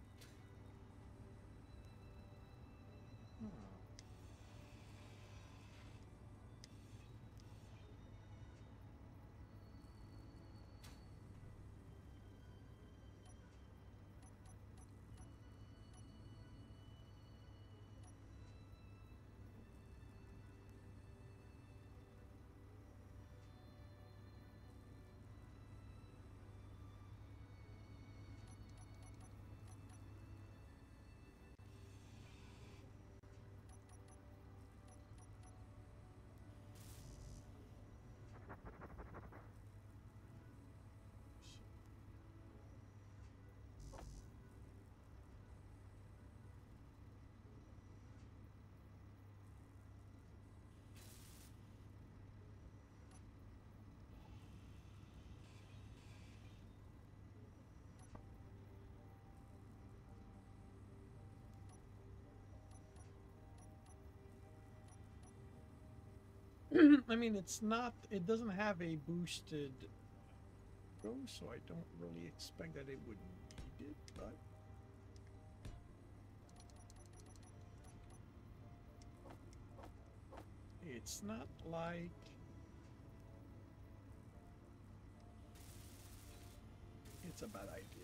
I mean, it's not, it doesn't have a boosted go, so I don't really expect that it would need it, but. It's not like. It's a bad idea.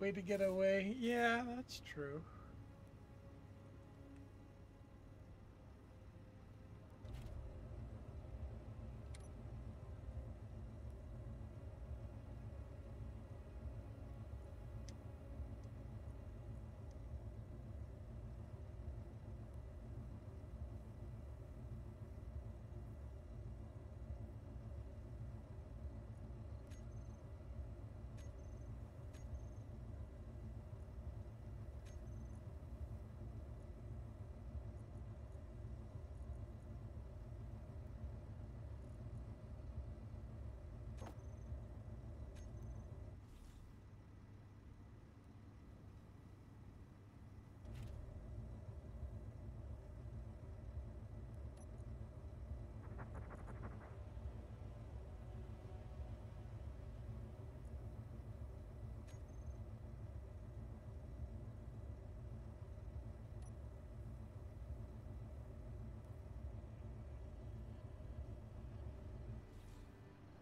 Way to get away. Yeah, that's true.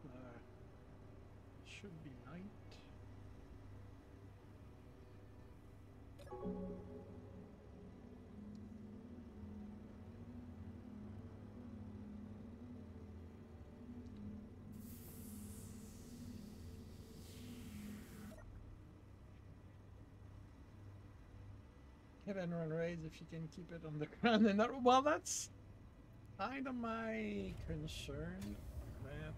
Uh, should be night. Hit and run if you can keep it on the ground and not, well that's kind of my concern that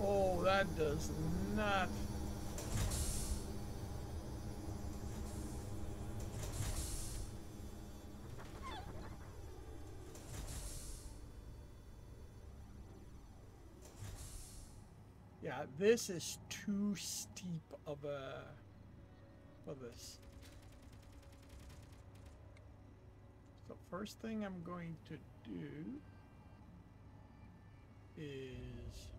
Oh, that does not. Yeah, this is too steep of a for this. So first thing I'm going to do is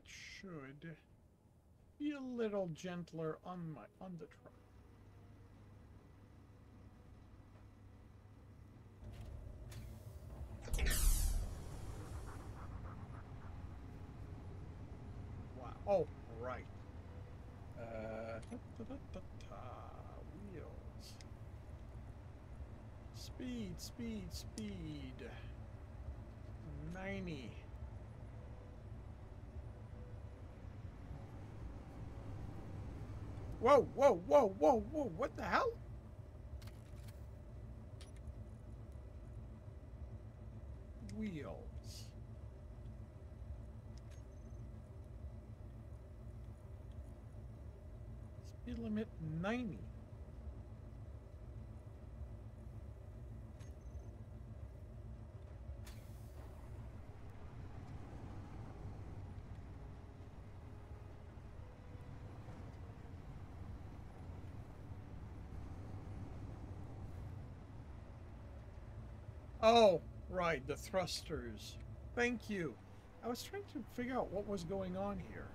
That should be a little gentler on my on the truck. Wow. Oh, right. Uh, -ta -ta -ta. Wheels. Speed, speed, speed. 90. Whoa, whoa, whoa, whoa, whoa, what the hell? Wheels. Speed limit 90. Oh, right, the thrusters. Thank you. I was trying to figure out what was going on here.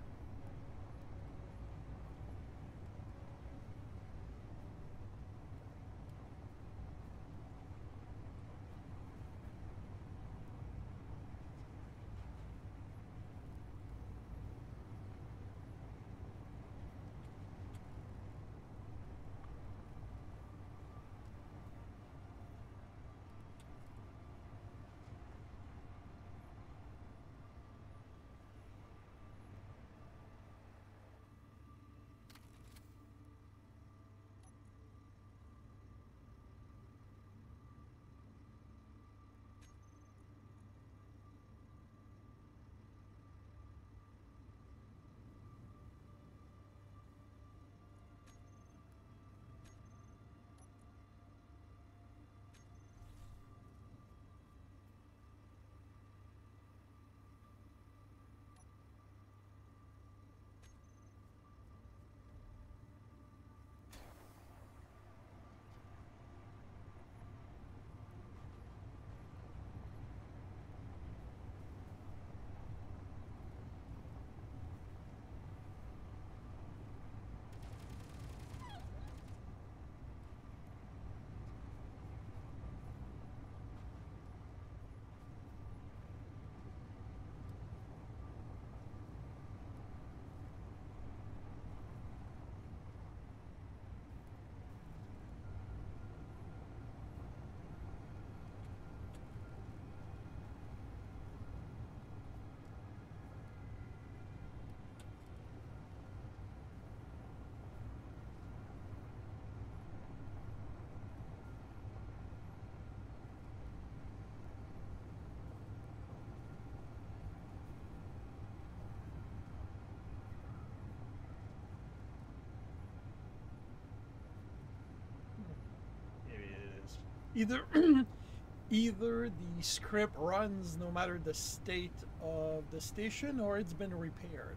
Either either the script runs no matter the state of the station or it's been repaired.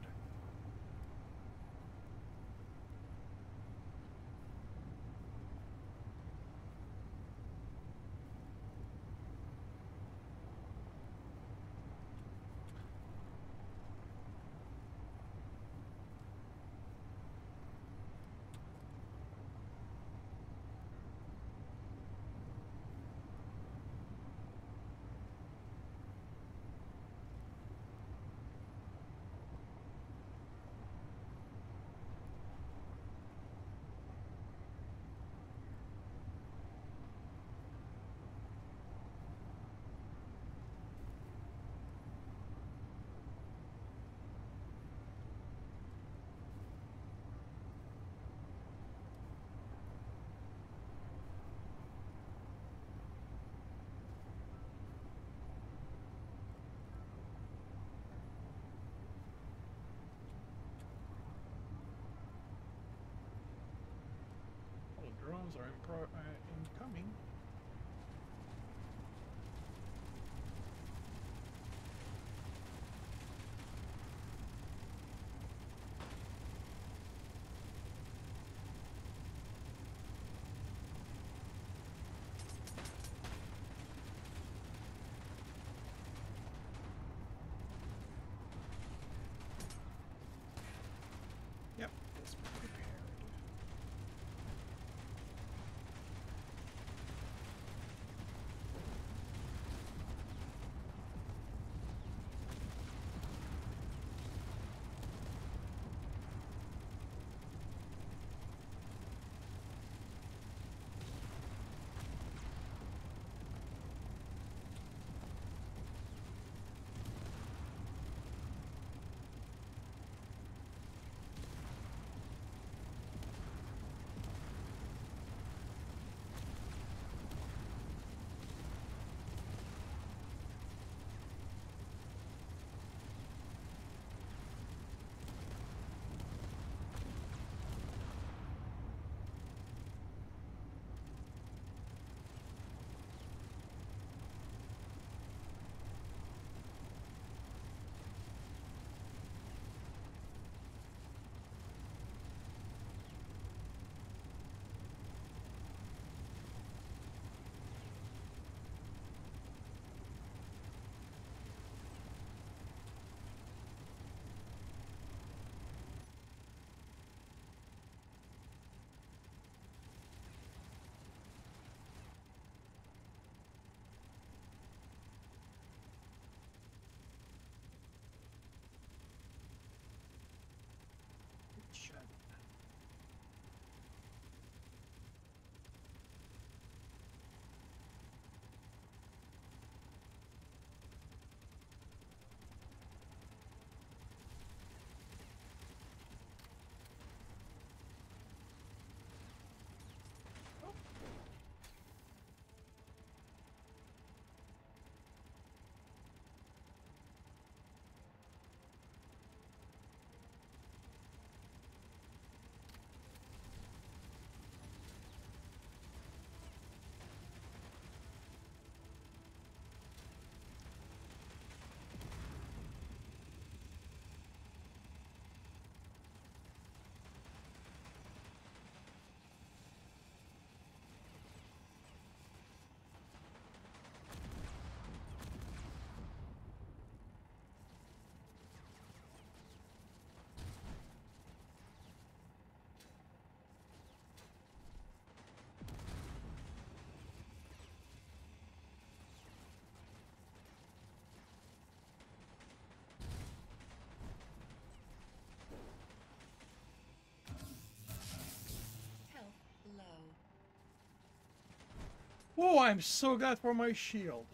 Oh, I'm so glad for my shield.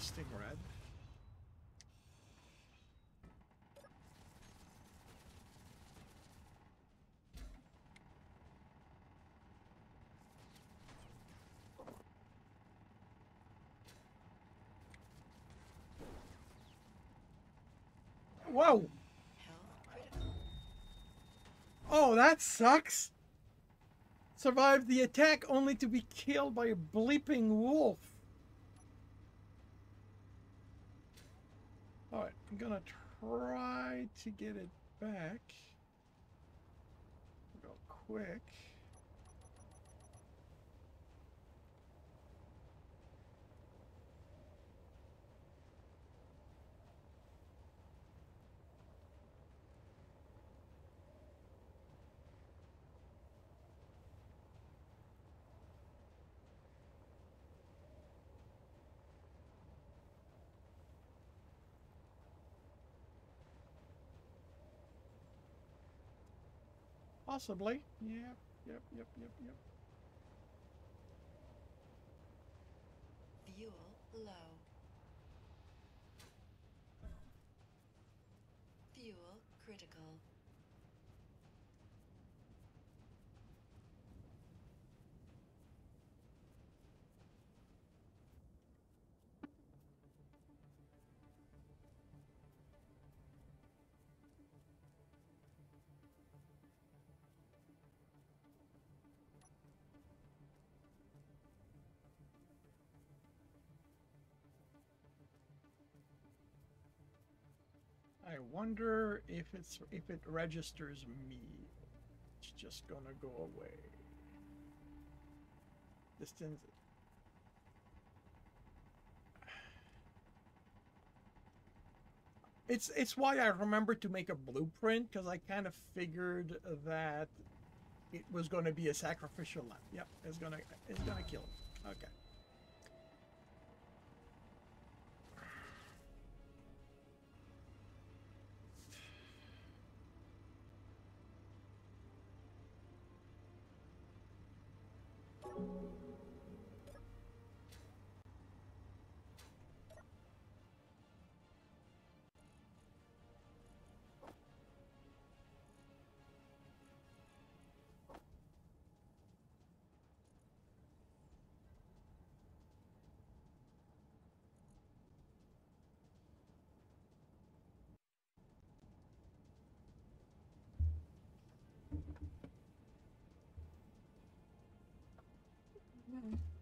Interesting red. Whoa! Oh, that sucks! Survived the attack only to be killed by a bleeping wolf. Alright, I'm gonna try to get it back. Real quick. Possibly. Yep, yep, yep, yep, yep. Fuel low. I wonder if it's if it registers me. It's just gonna go away. Distance. It's it's why I remember to make a blueprint because I kind of figured that it was going to be a sacrificial lamb. Yep, it's gonna it's gonna kill him. Okay. Mm-mm.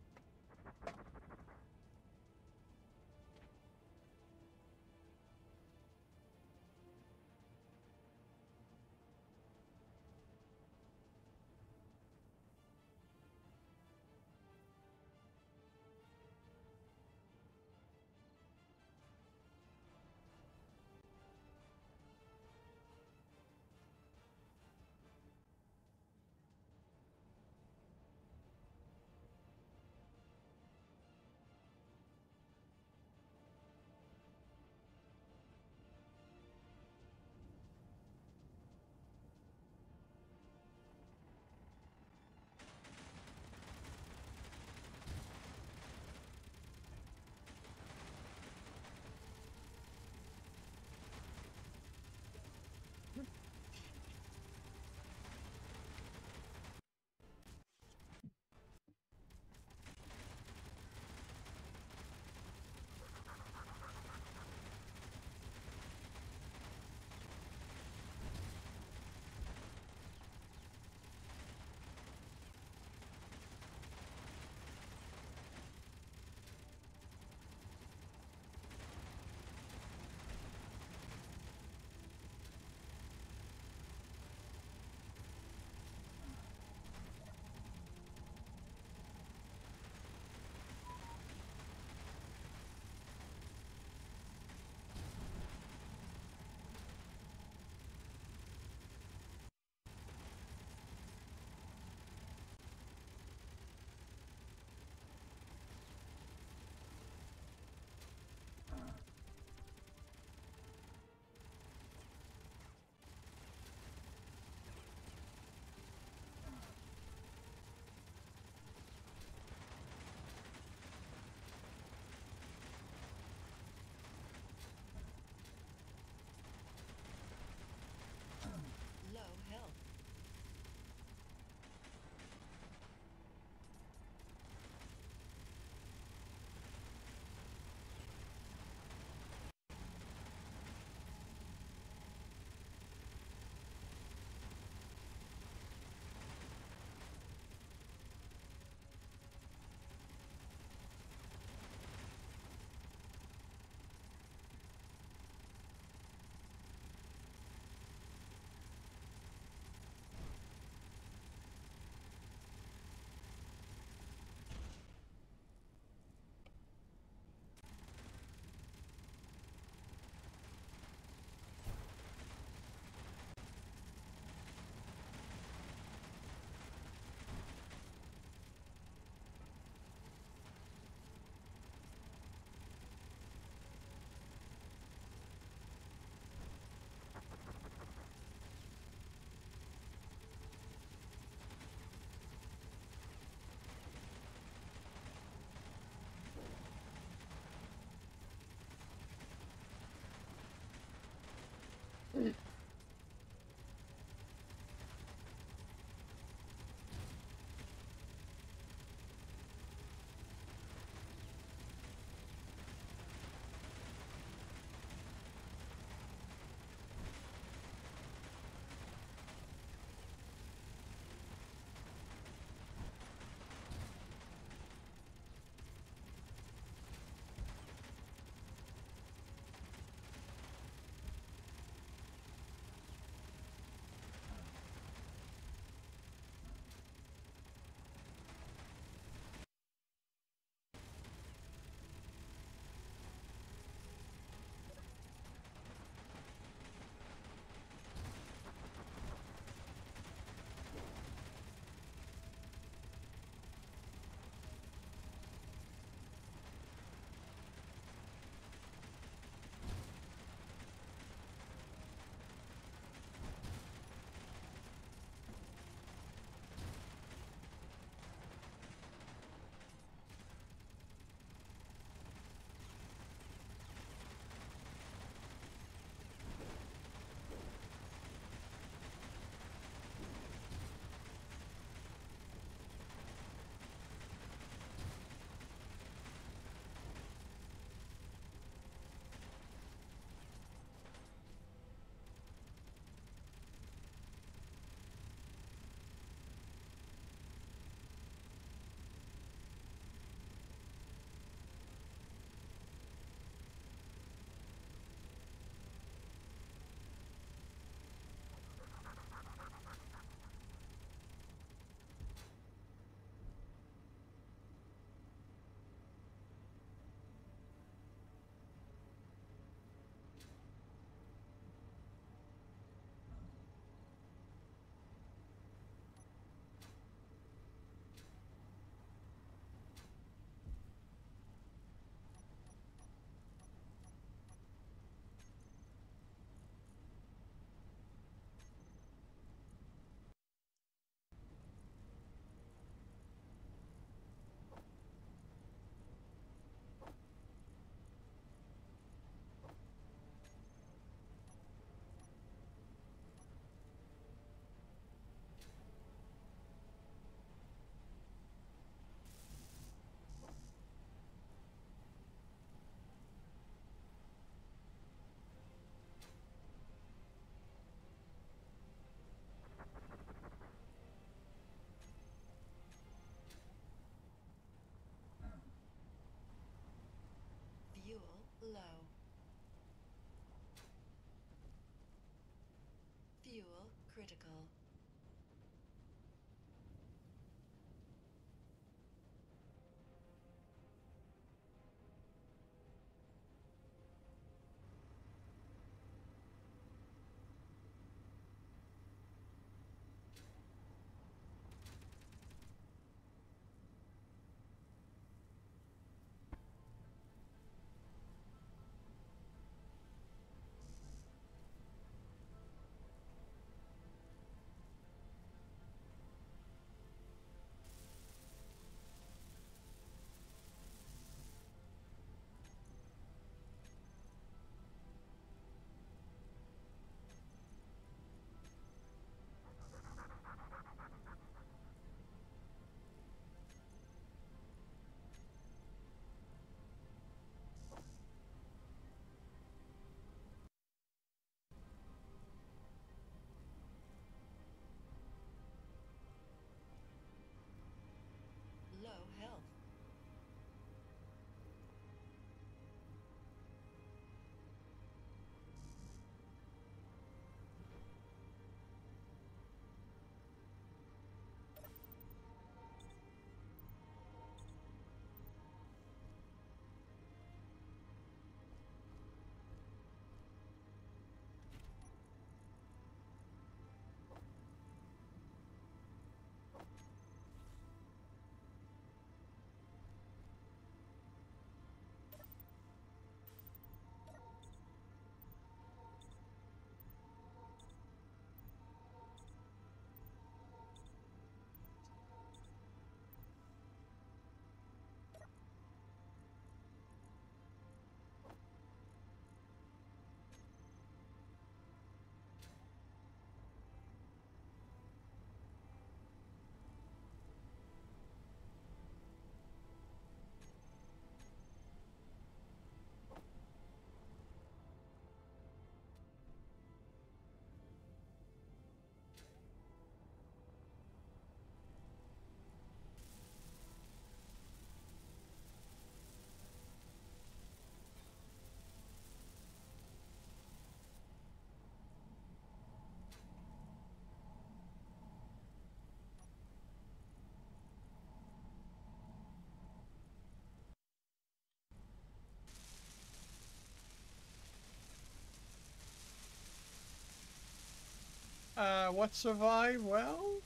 What survived? Well,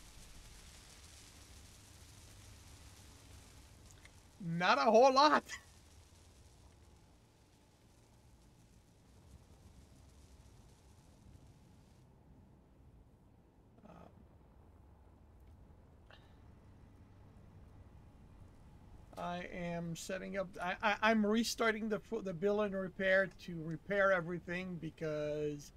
not a whole lot. I am setting up. I, I I'm restarting the the Build and Repair to repair everything because.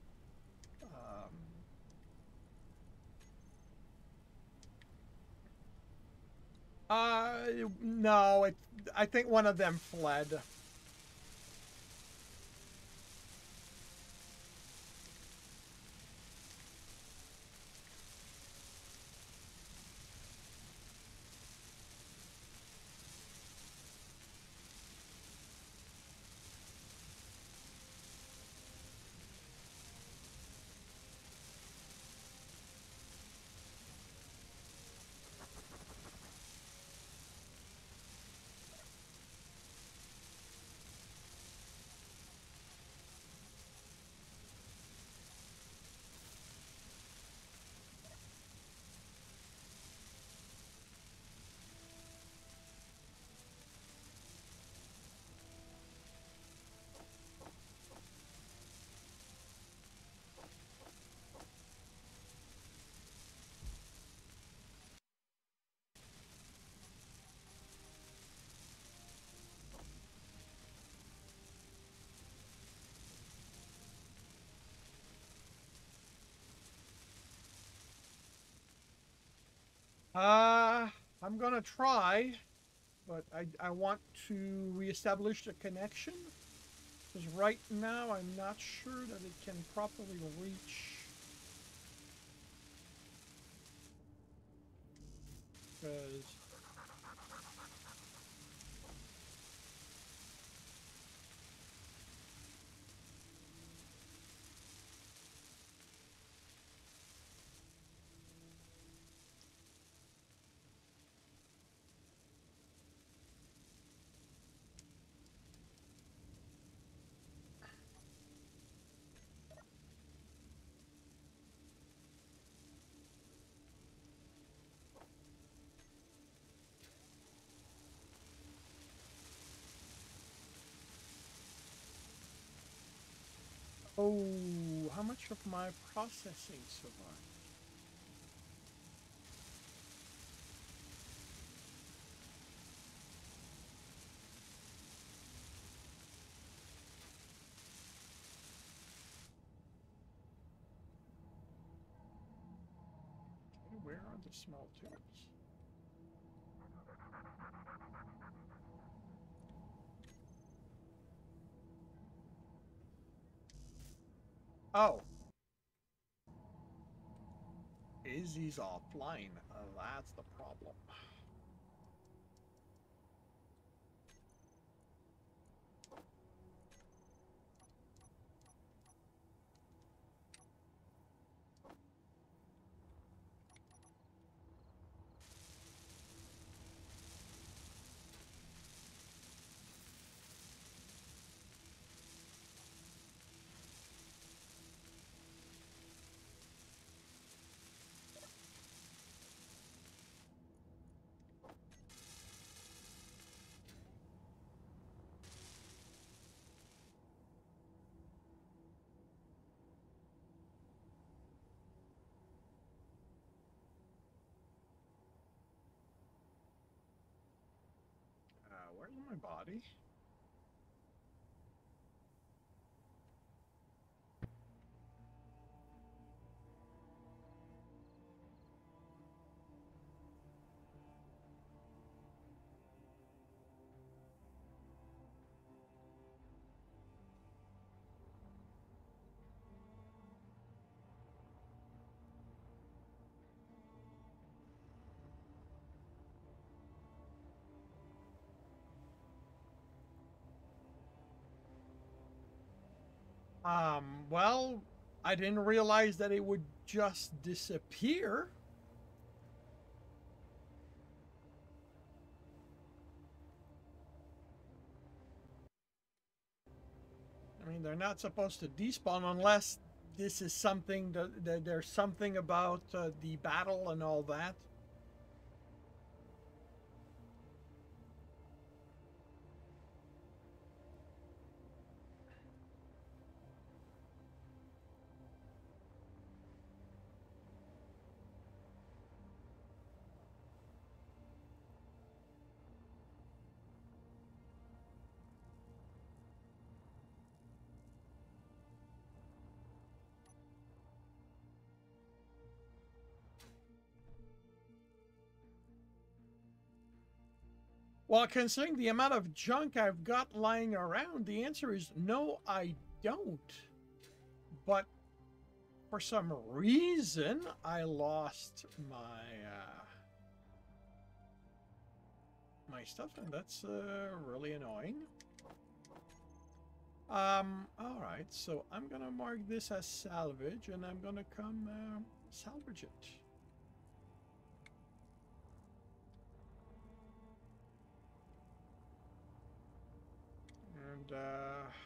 Uh, no, it. I think one of them fled. Uh, I'm gonna try, but I, I want to reestablish the connection. Because right now I'm not sure that it can properly reach. Because. Oh, how much of my processing survived? Where are the small tubes? Oh. Izzy's offline. Uh, that's the problem. Uh, where's my body? Um, well, I didn't realize that it would just disappear. I mean, they're not supposed to despawn unless this is something that, that there's something about uh, the battle and all that. Well, considering the amount of junk I've got lying around, the answer is no, I don't. But for some reason, I lost my uh, my stuff, and that's uh, really annoying. Um, all right, so I'm gonna mark this as salvage, and I'm gonna come uh, salvage it. And, uh...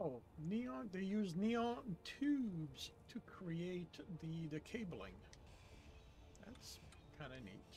Oh, neon. They use neon tubes to create the the cabling. That's kind of neat.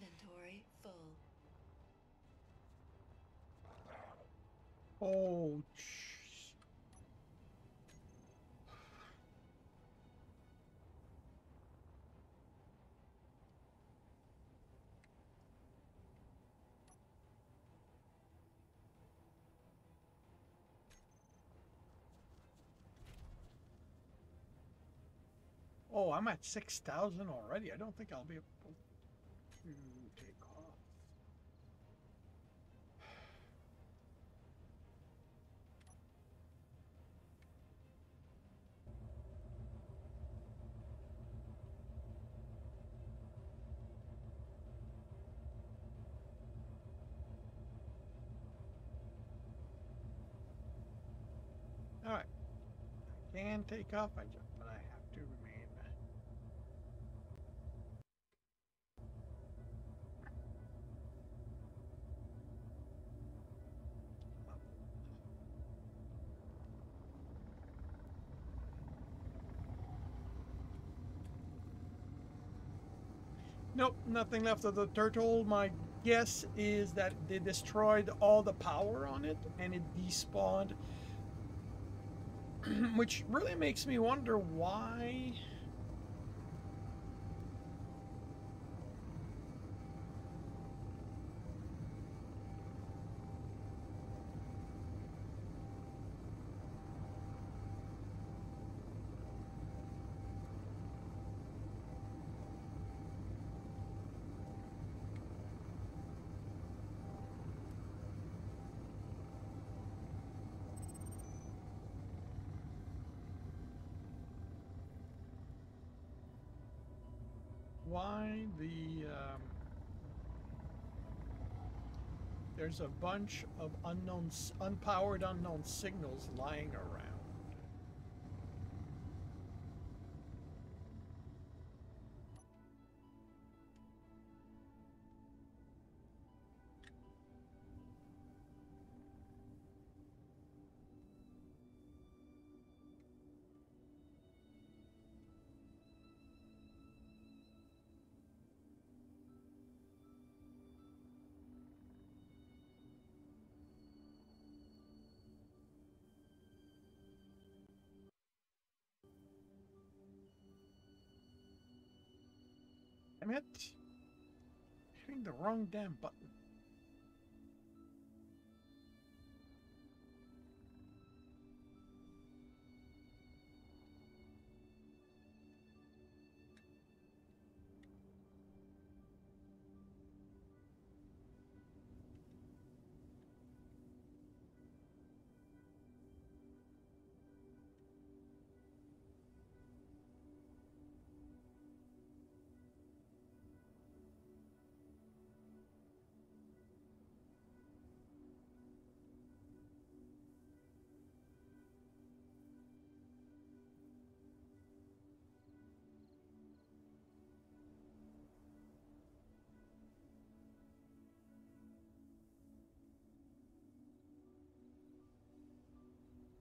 Inventory full. Oh. Oh, I'm at 6,000 already. I don't think I'll be able to take off. All right. I can take off, I just, but I have to remain. Nope, nothing left of the turtle. My guess is that they destroyed all the power on it and it despawned which really makes me wonder why there's a bunch of unknown, unpowered unknown signals lying around. Damn it! Hitting the wrong damn button.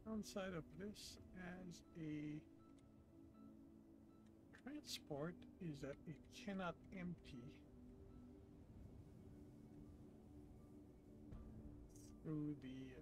Downside of this as a transport is that it cannot empty through the uh,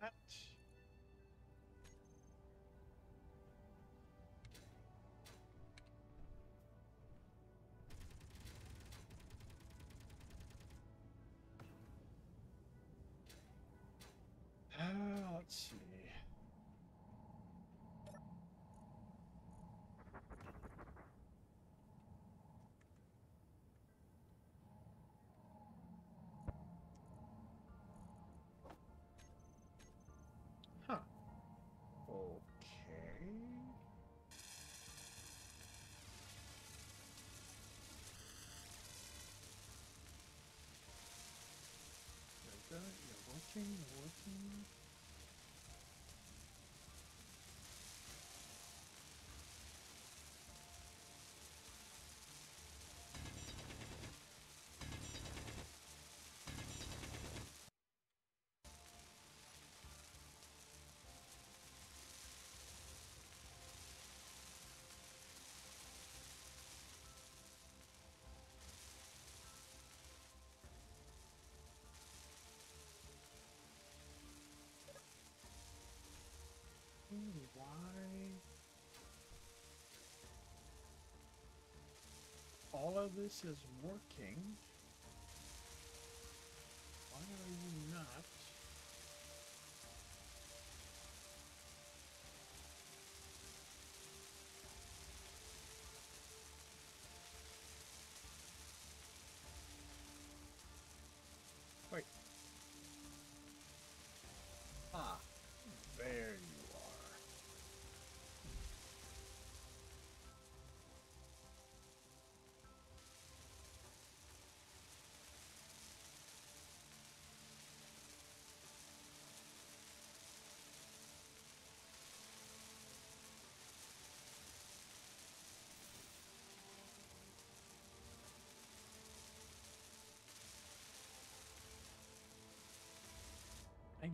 that. Uh, let's see. You're Of this is working.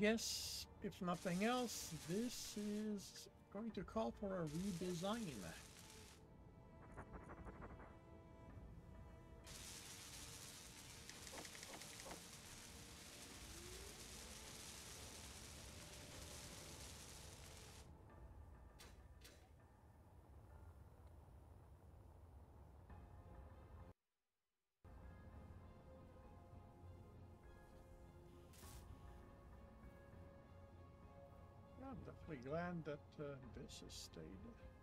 Guess, if nothing else, this is going to call for a redesign. Glad that uh, this has stayed.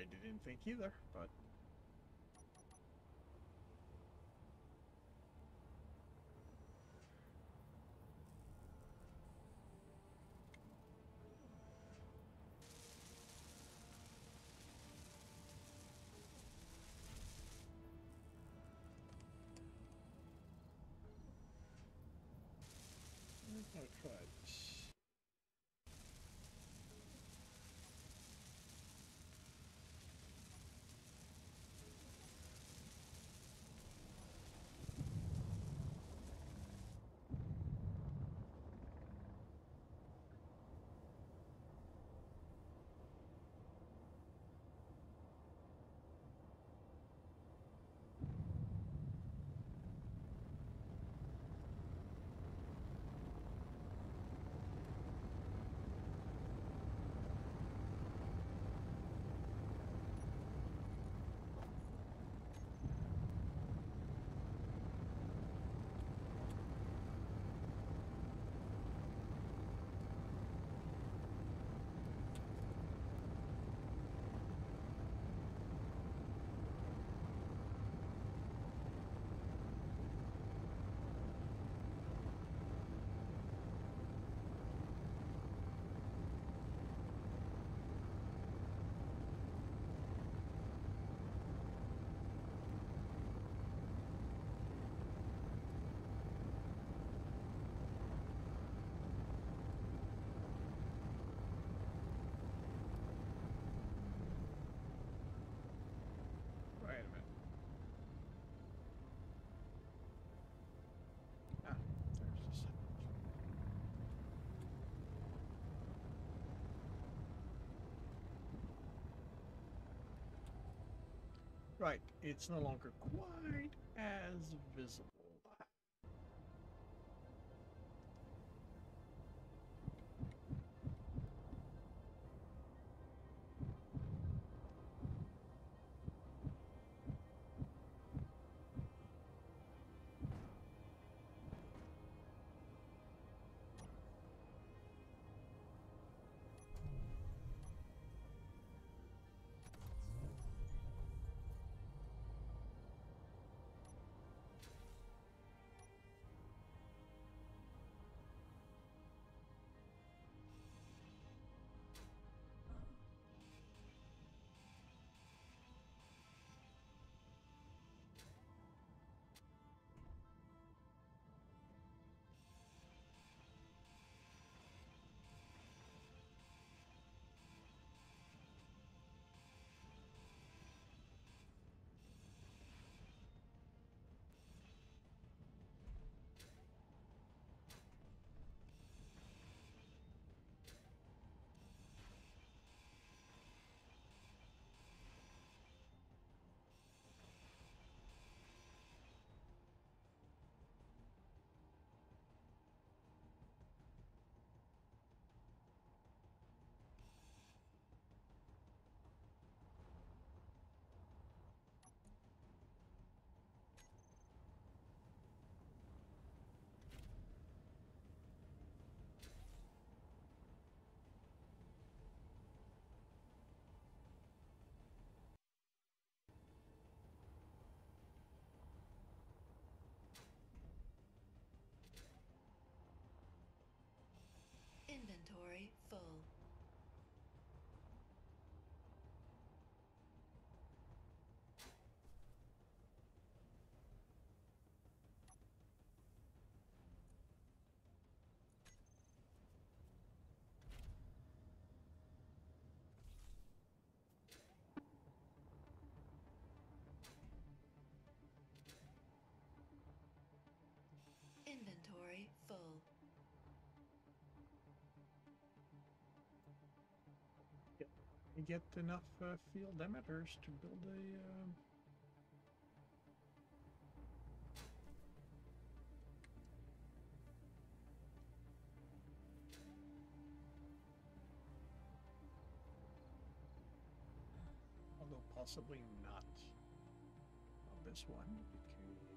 I didn't think either, but. I'll try Right, it's no longer quite as visible. Inventory full. Get enough uh, field emitters to build a. Um... Although possibly not on this one because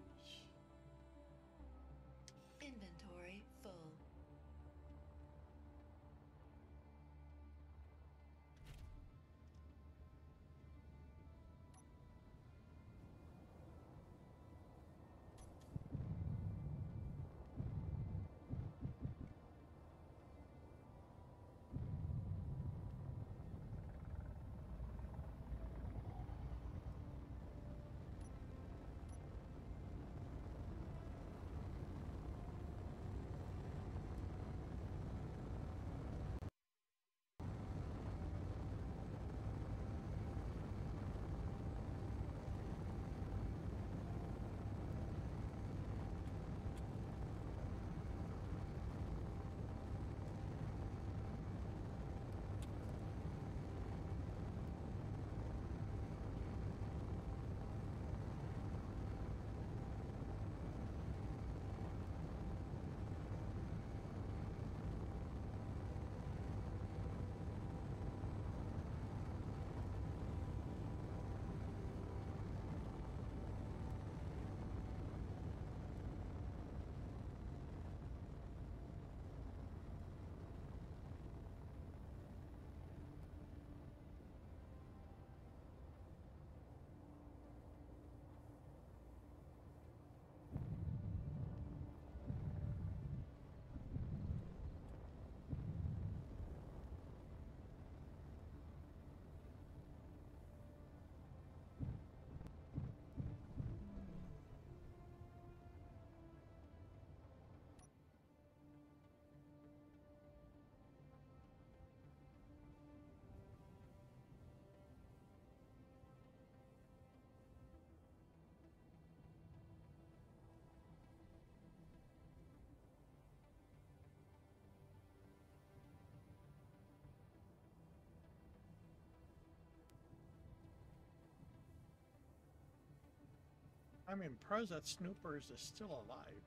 I'm impressed that Snoopers is still alive.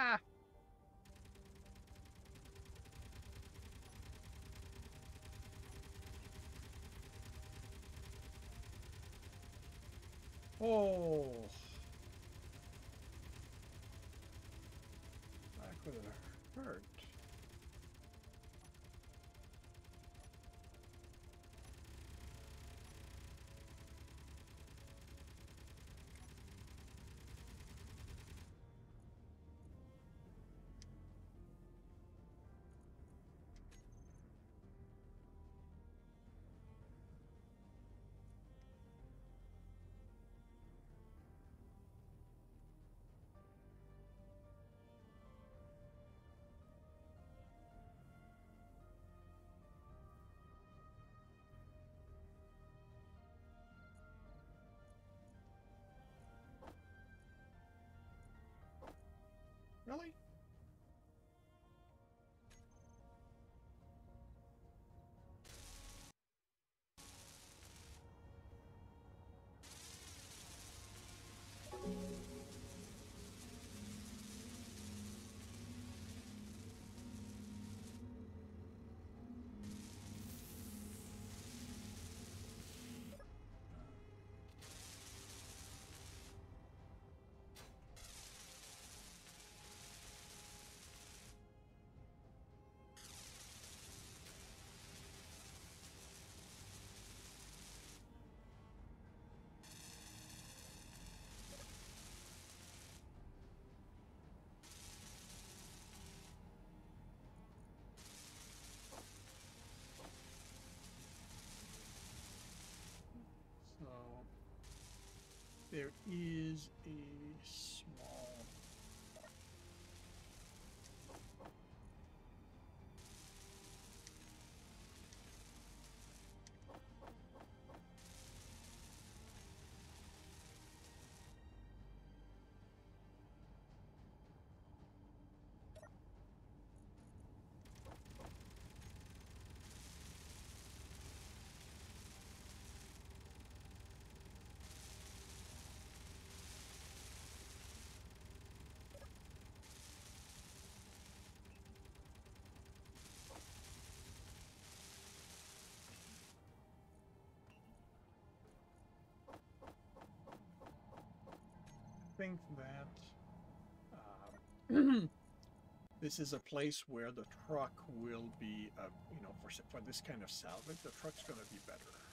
Ah! Oh! That could have hurt. Really? There is a think that um, this is a place where the truck will be, uh, you know, for for this kind of salvage, the truck's going to be better.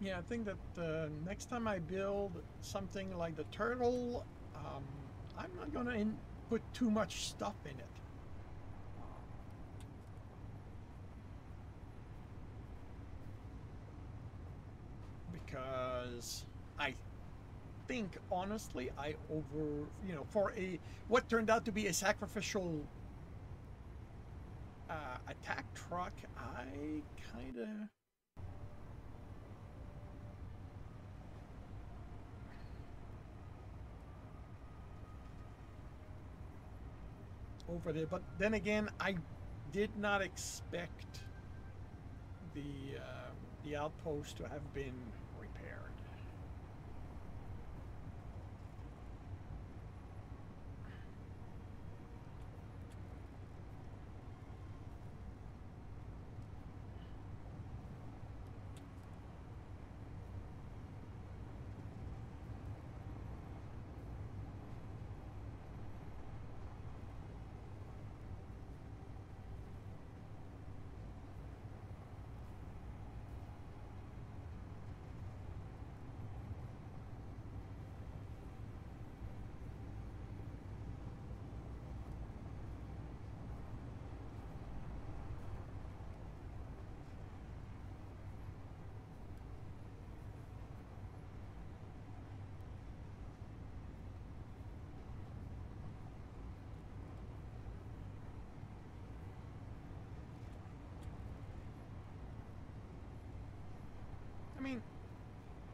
Yeah, I think that uh, next time I build something like the turtle, um, I'm not gonna in- put too much stuff in it. Because I think honestly I over you know for a what turned out to be a sacrificial uh, attack truck, I kind of over there. But then again, I did not expect the uh, the outpost to have been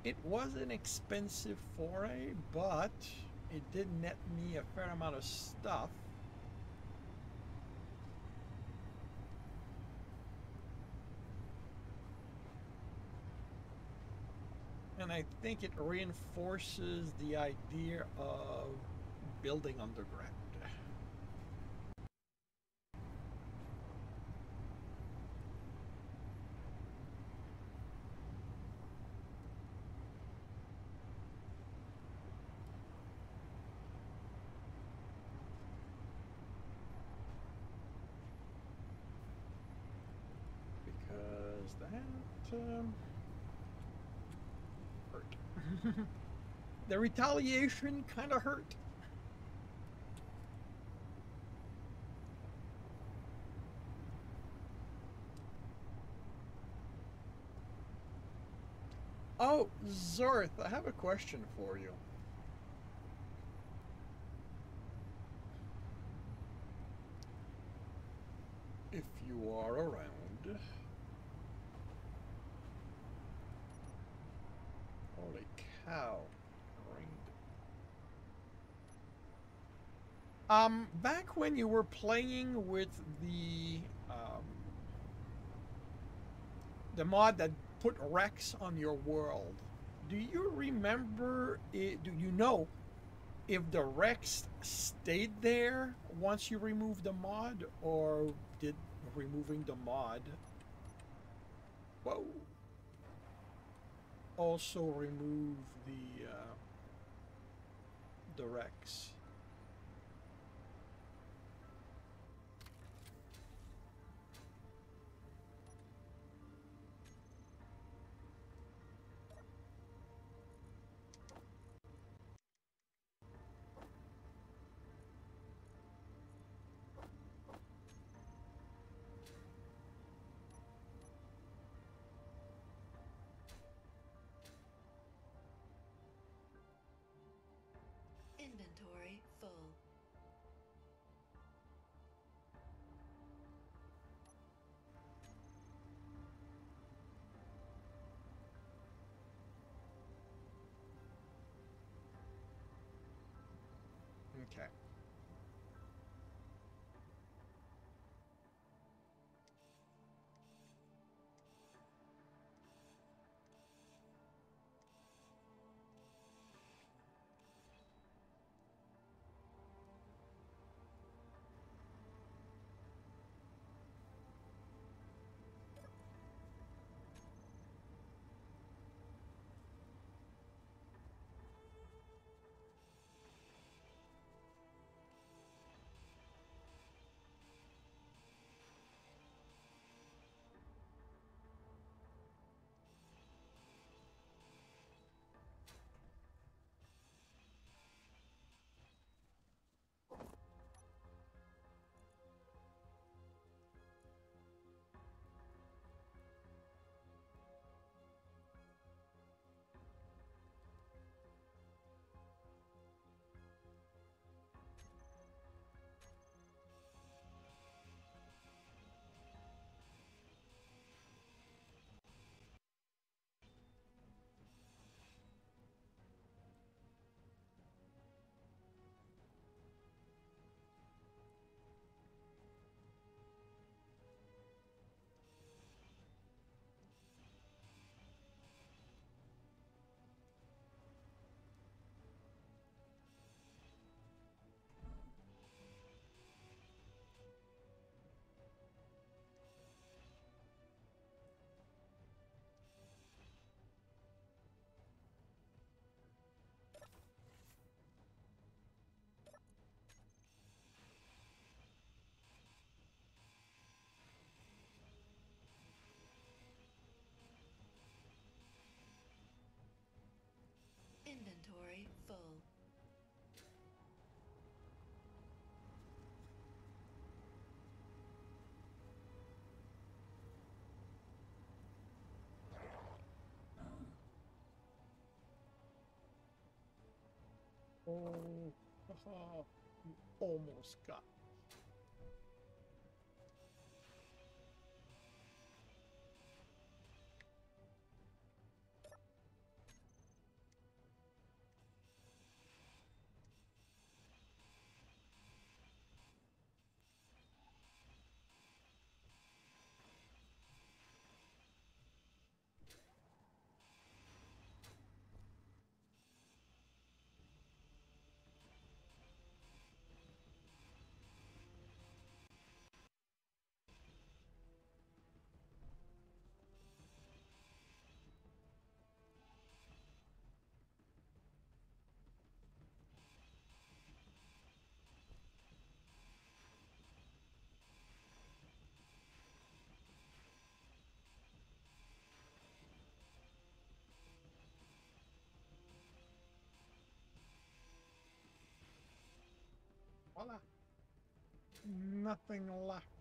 It was an expensive foray, but it did net me a fair amount of stuff. And I think it reinforces the idea of building underground. Because that um, hurt. The retaliation kind of hurt. Oh, Zorth, I have a question for you. If you are around. Holy cow. Um, back when you were playing with the um, the mod that put Rex on your world, do you remember? It, do you know if the Rex stayed there once you removed the mod, or did removing the mod? Whoa. Also remove the uh, the Rex. Okay. Oh, almost got. Nothing left.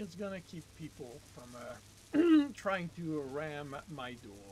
It's gonna keep people from uh, trying to ram my door.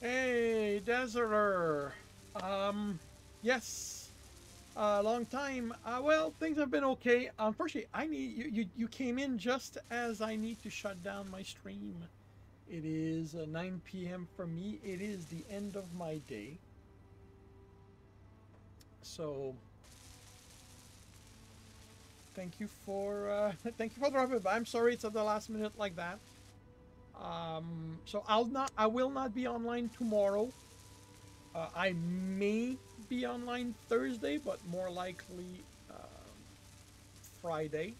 Hey, Deserter. Um, yes. A uh, long time. Uh, well, things have been okay. Unfortunately, I need you, you. You came in just as I need to shut down my stream. It is uh, 9 p.m. for me. It is the end of my day. So, thank you for uh, thank you for dropping by. I'm sorry it's at the last minute like that. Um, so I'll not, I will not be online tomorrow. Uh, I may be online Thursday, but more likely uh, Friday.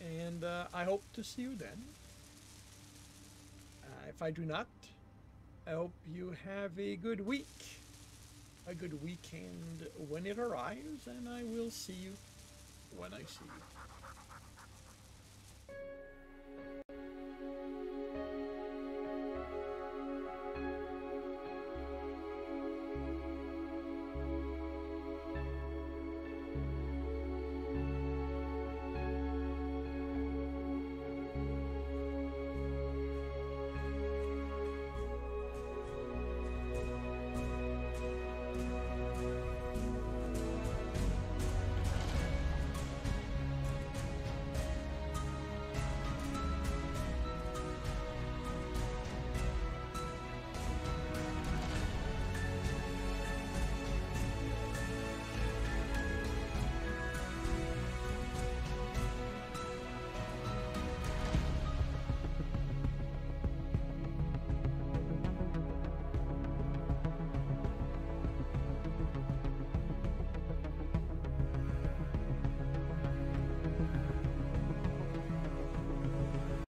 And uh, I hope to see you then. Uh, if I do not, I hope you have a good week, a good weekend when it arrives, and I will see you when I see you.